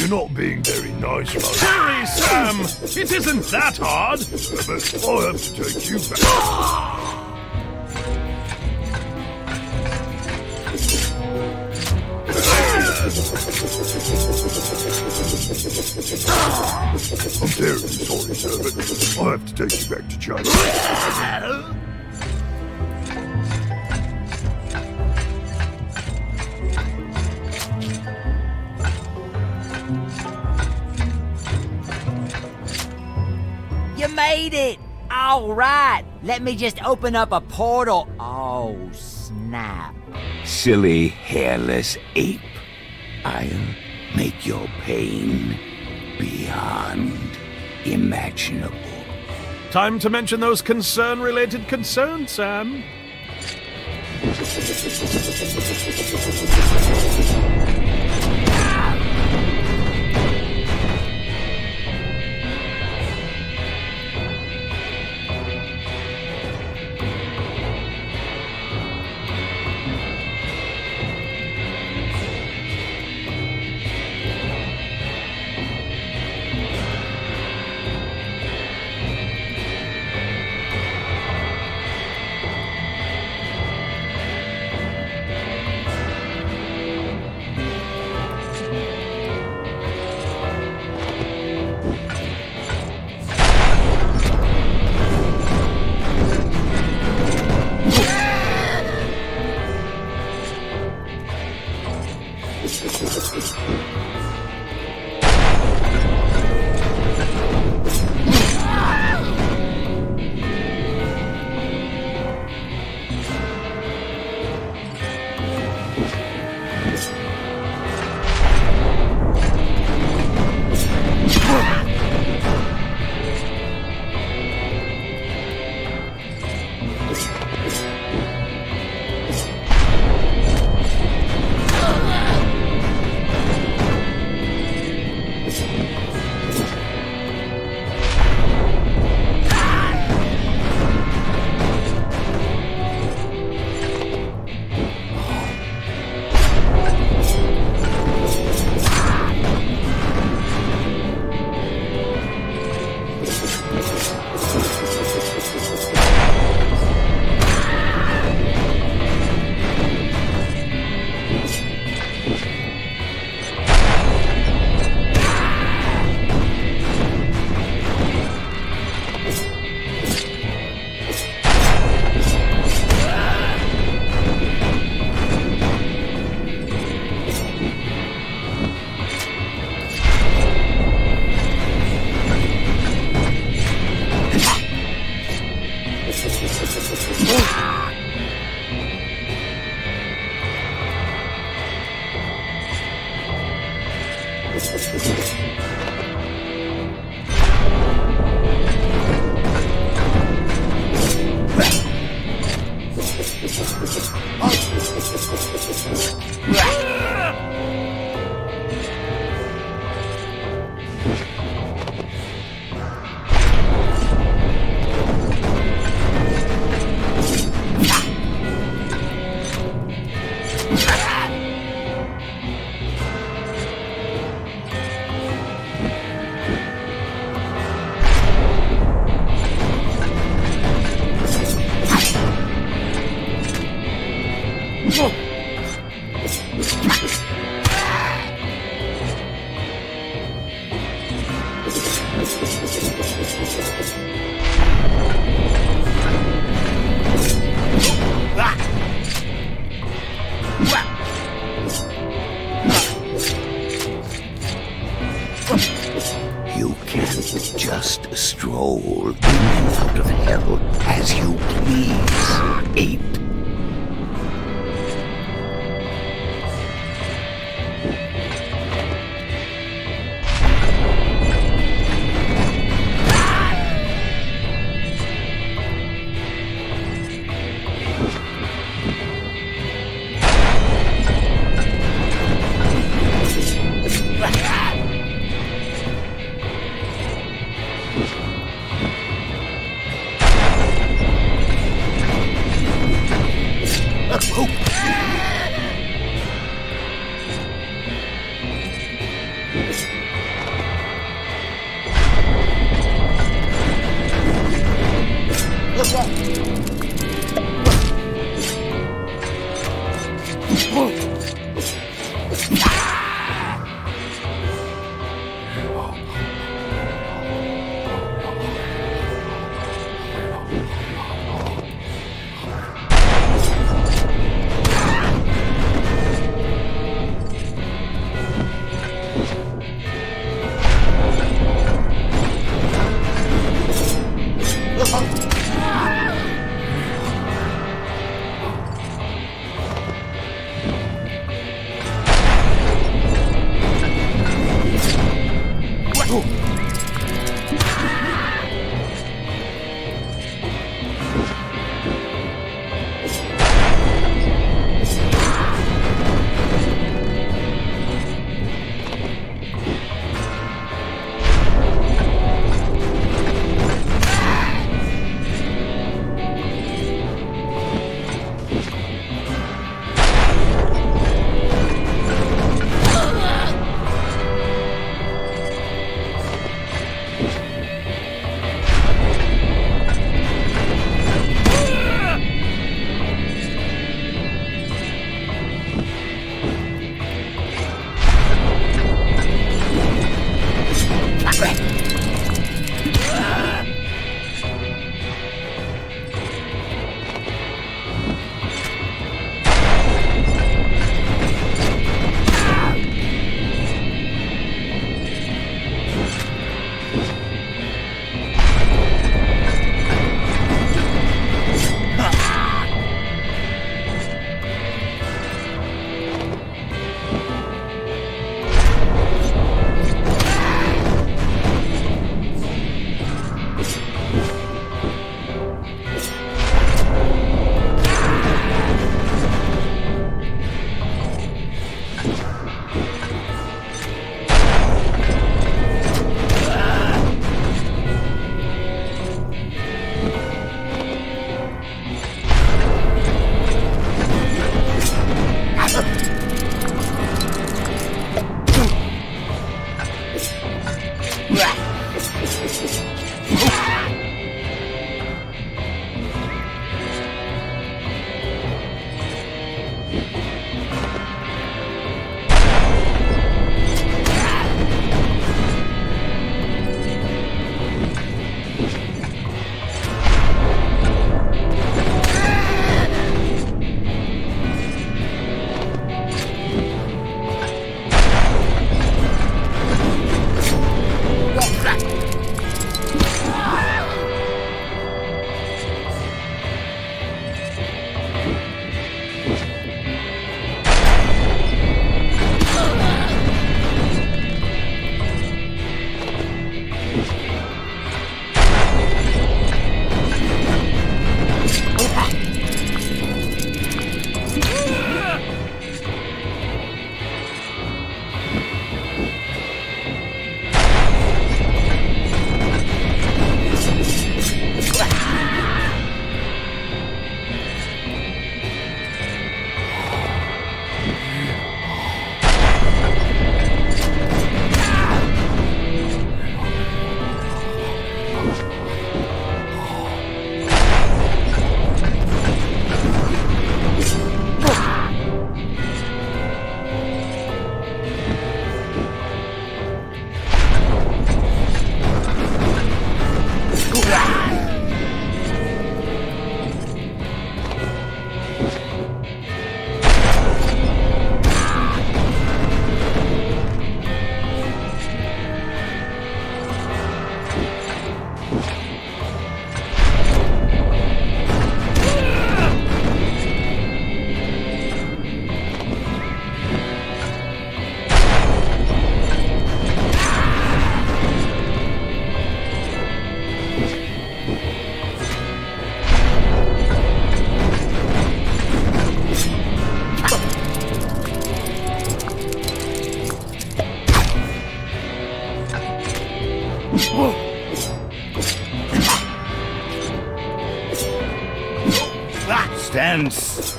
You're not being very nice, Mother. Hurry, Sam! It isn't that hard! But I'll have to take you back. I'm terribly sorry, sir, but I'll have to take you back to China. You made it! All right, let me just open up a portal. Oh, snap. Silly, hairless ape. I'll make your pain beyond imaginable. Time to mention those concern related concerns, Sam.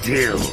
Stand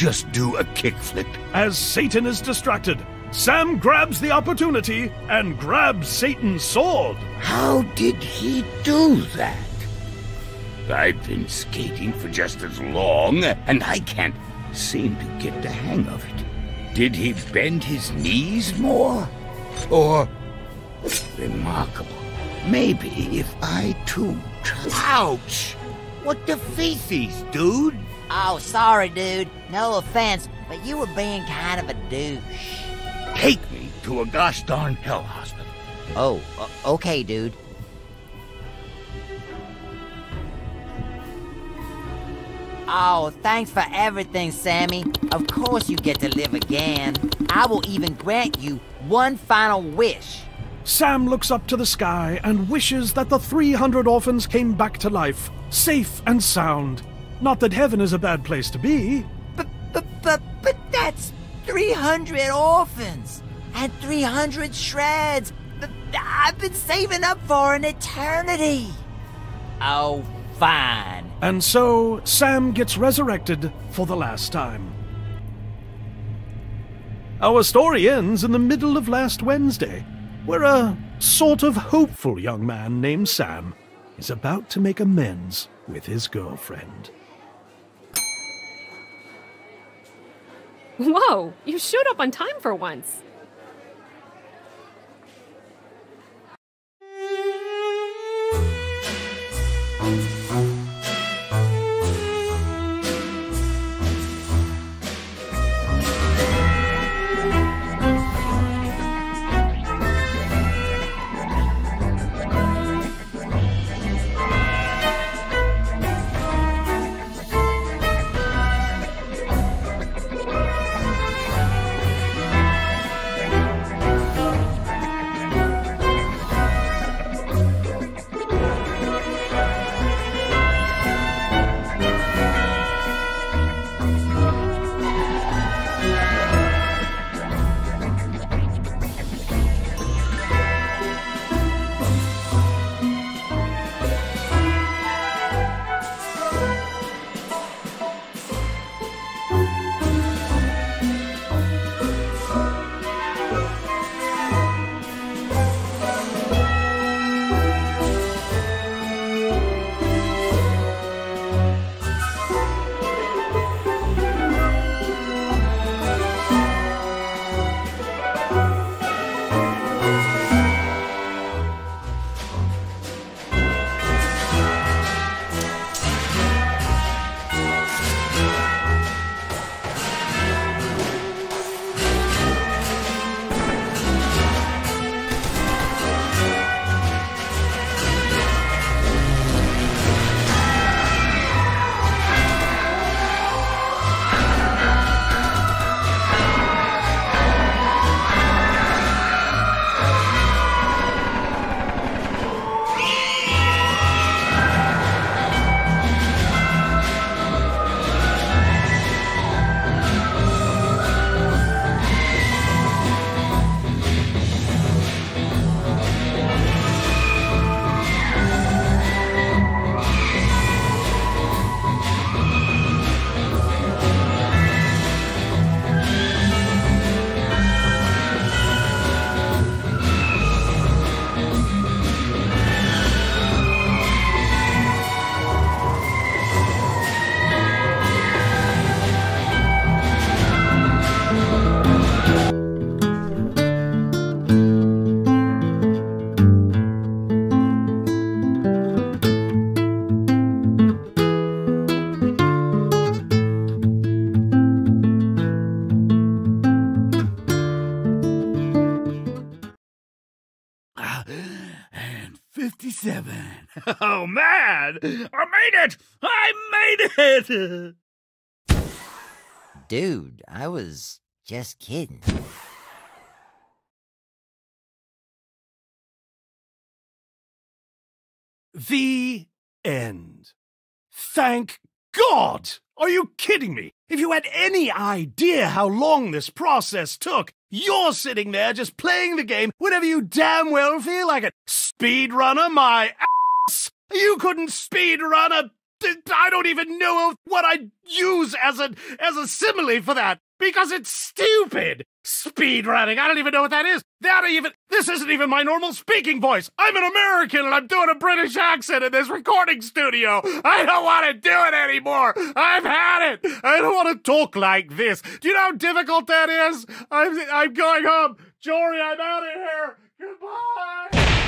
just do a kickflip? As Satan is distracted, Sam grabs the opportunity and grabs Satan's sword. How did he do that? I've been skating for just as long, and I can't seem to get the hang of it. Did he bend his knees more? Or. Remarkable. Maybe if I too. Ouch! What the feces, dude? Oh, sorry, dude. No offense, but you were being kind of a douche. Take me to a gosh darn hell hospital. Oh, o- okay, dude. Oh, thanks for everything, Sammy. Of course you get to live again. I will even grant you one final wish. Sam looks up to the sky and wishes that the 300 orphans came back to life, safe and sound. Not that heaven is a bad place to be. But, but, but, but that's 300 orphans and 300 shreds that I've been saving up for an eternity. Oh, fine. And so, Sam gets resurrected for the last time. Our story ends in the middle of last Wednesday, where a sort of hopeful young man named Sam is about to make amends with his girlfriend. Whoa, you showed up on time for once. Man! I made it! I made it! Dude, I was just kidding. The end. Thank God! Are you kidding me? If you had any idea how long this process took, you're sitting there just playing the game whenever you damn well feel like it. Speedrunner, my ass! You couldn't speed run a. I don't even know what I'd use as a as a simile for that because it's stupid. Speed running. I don't even know what that is. That even this isn't even my normal speaking voice. I'm an American and I'm doing a British accent in this recording studio. I don't want to do it anymore. I've had it. I don't want to talk like this. Do you know how difficult that is? I'm I'm going home. Jory, I'm out of here. Goodbye.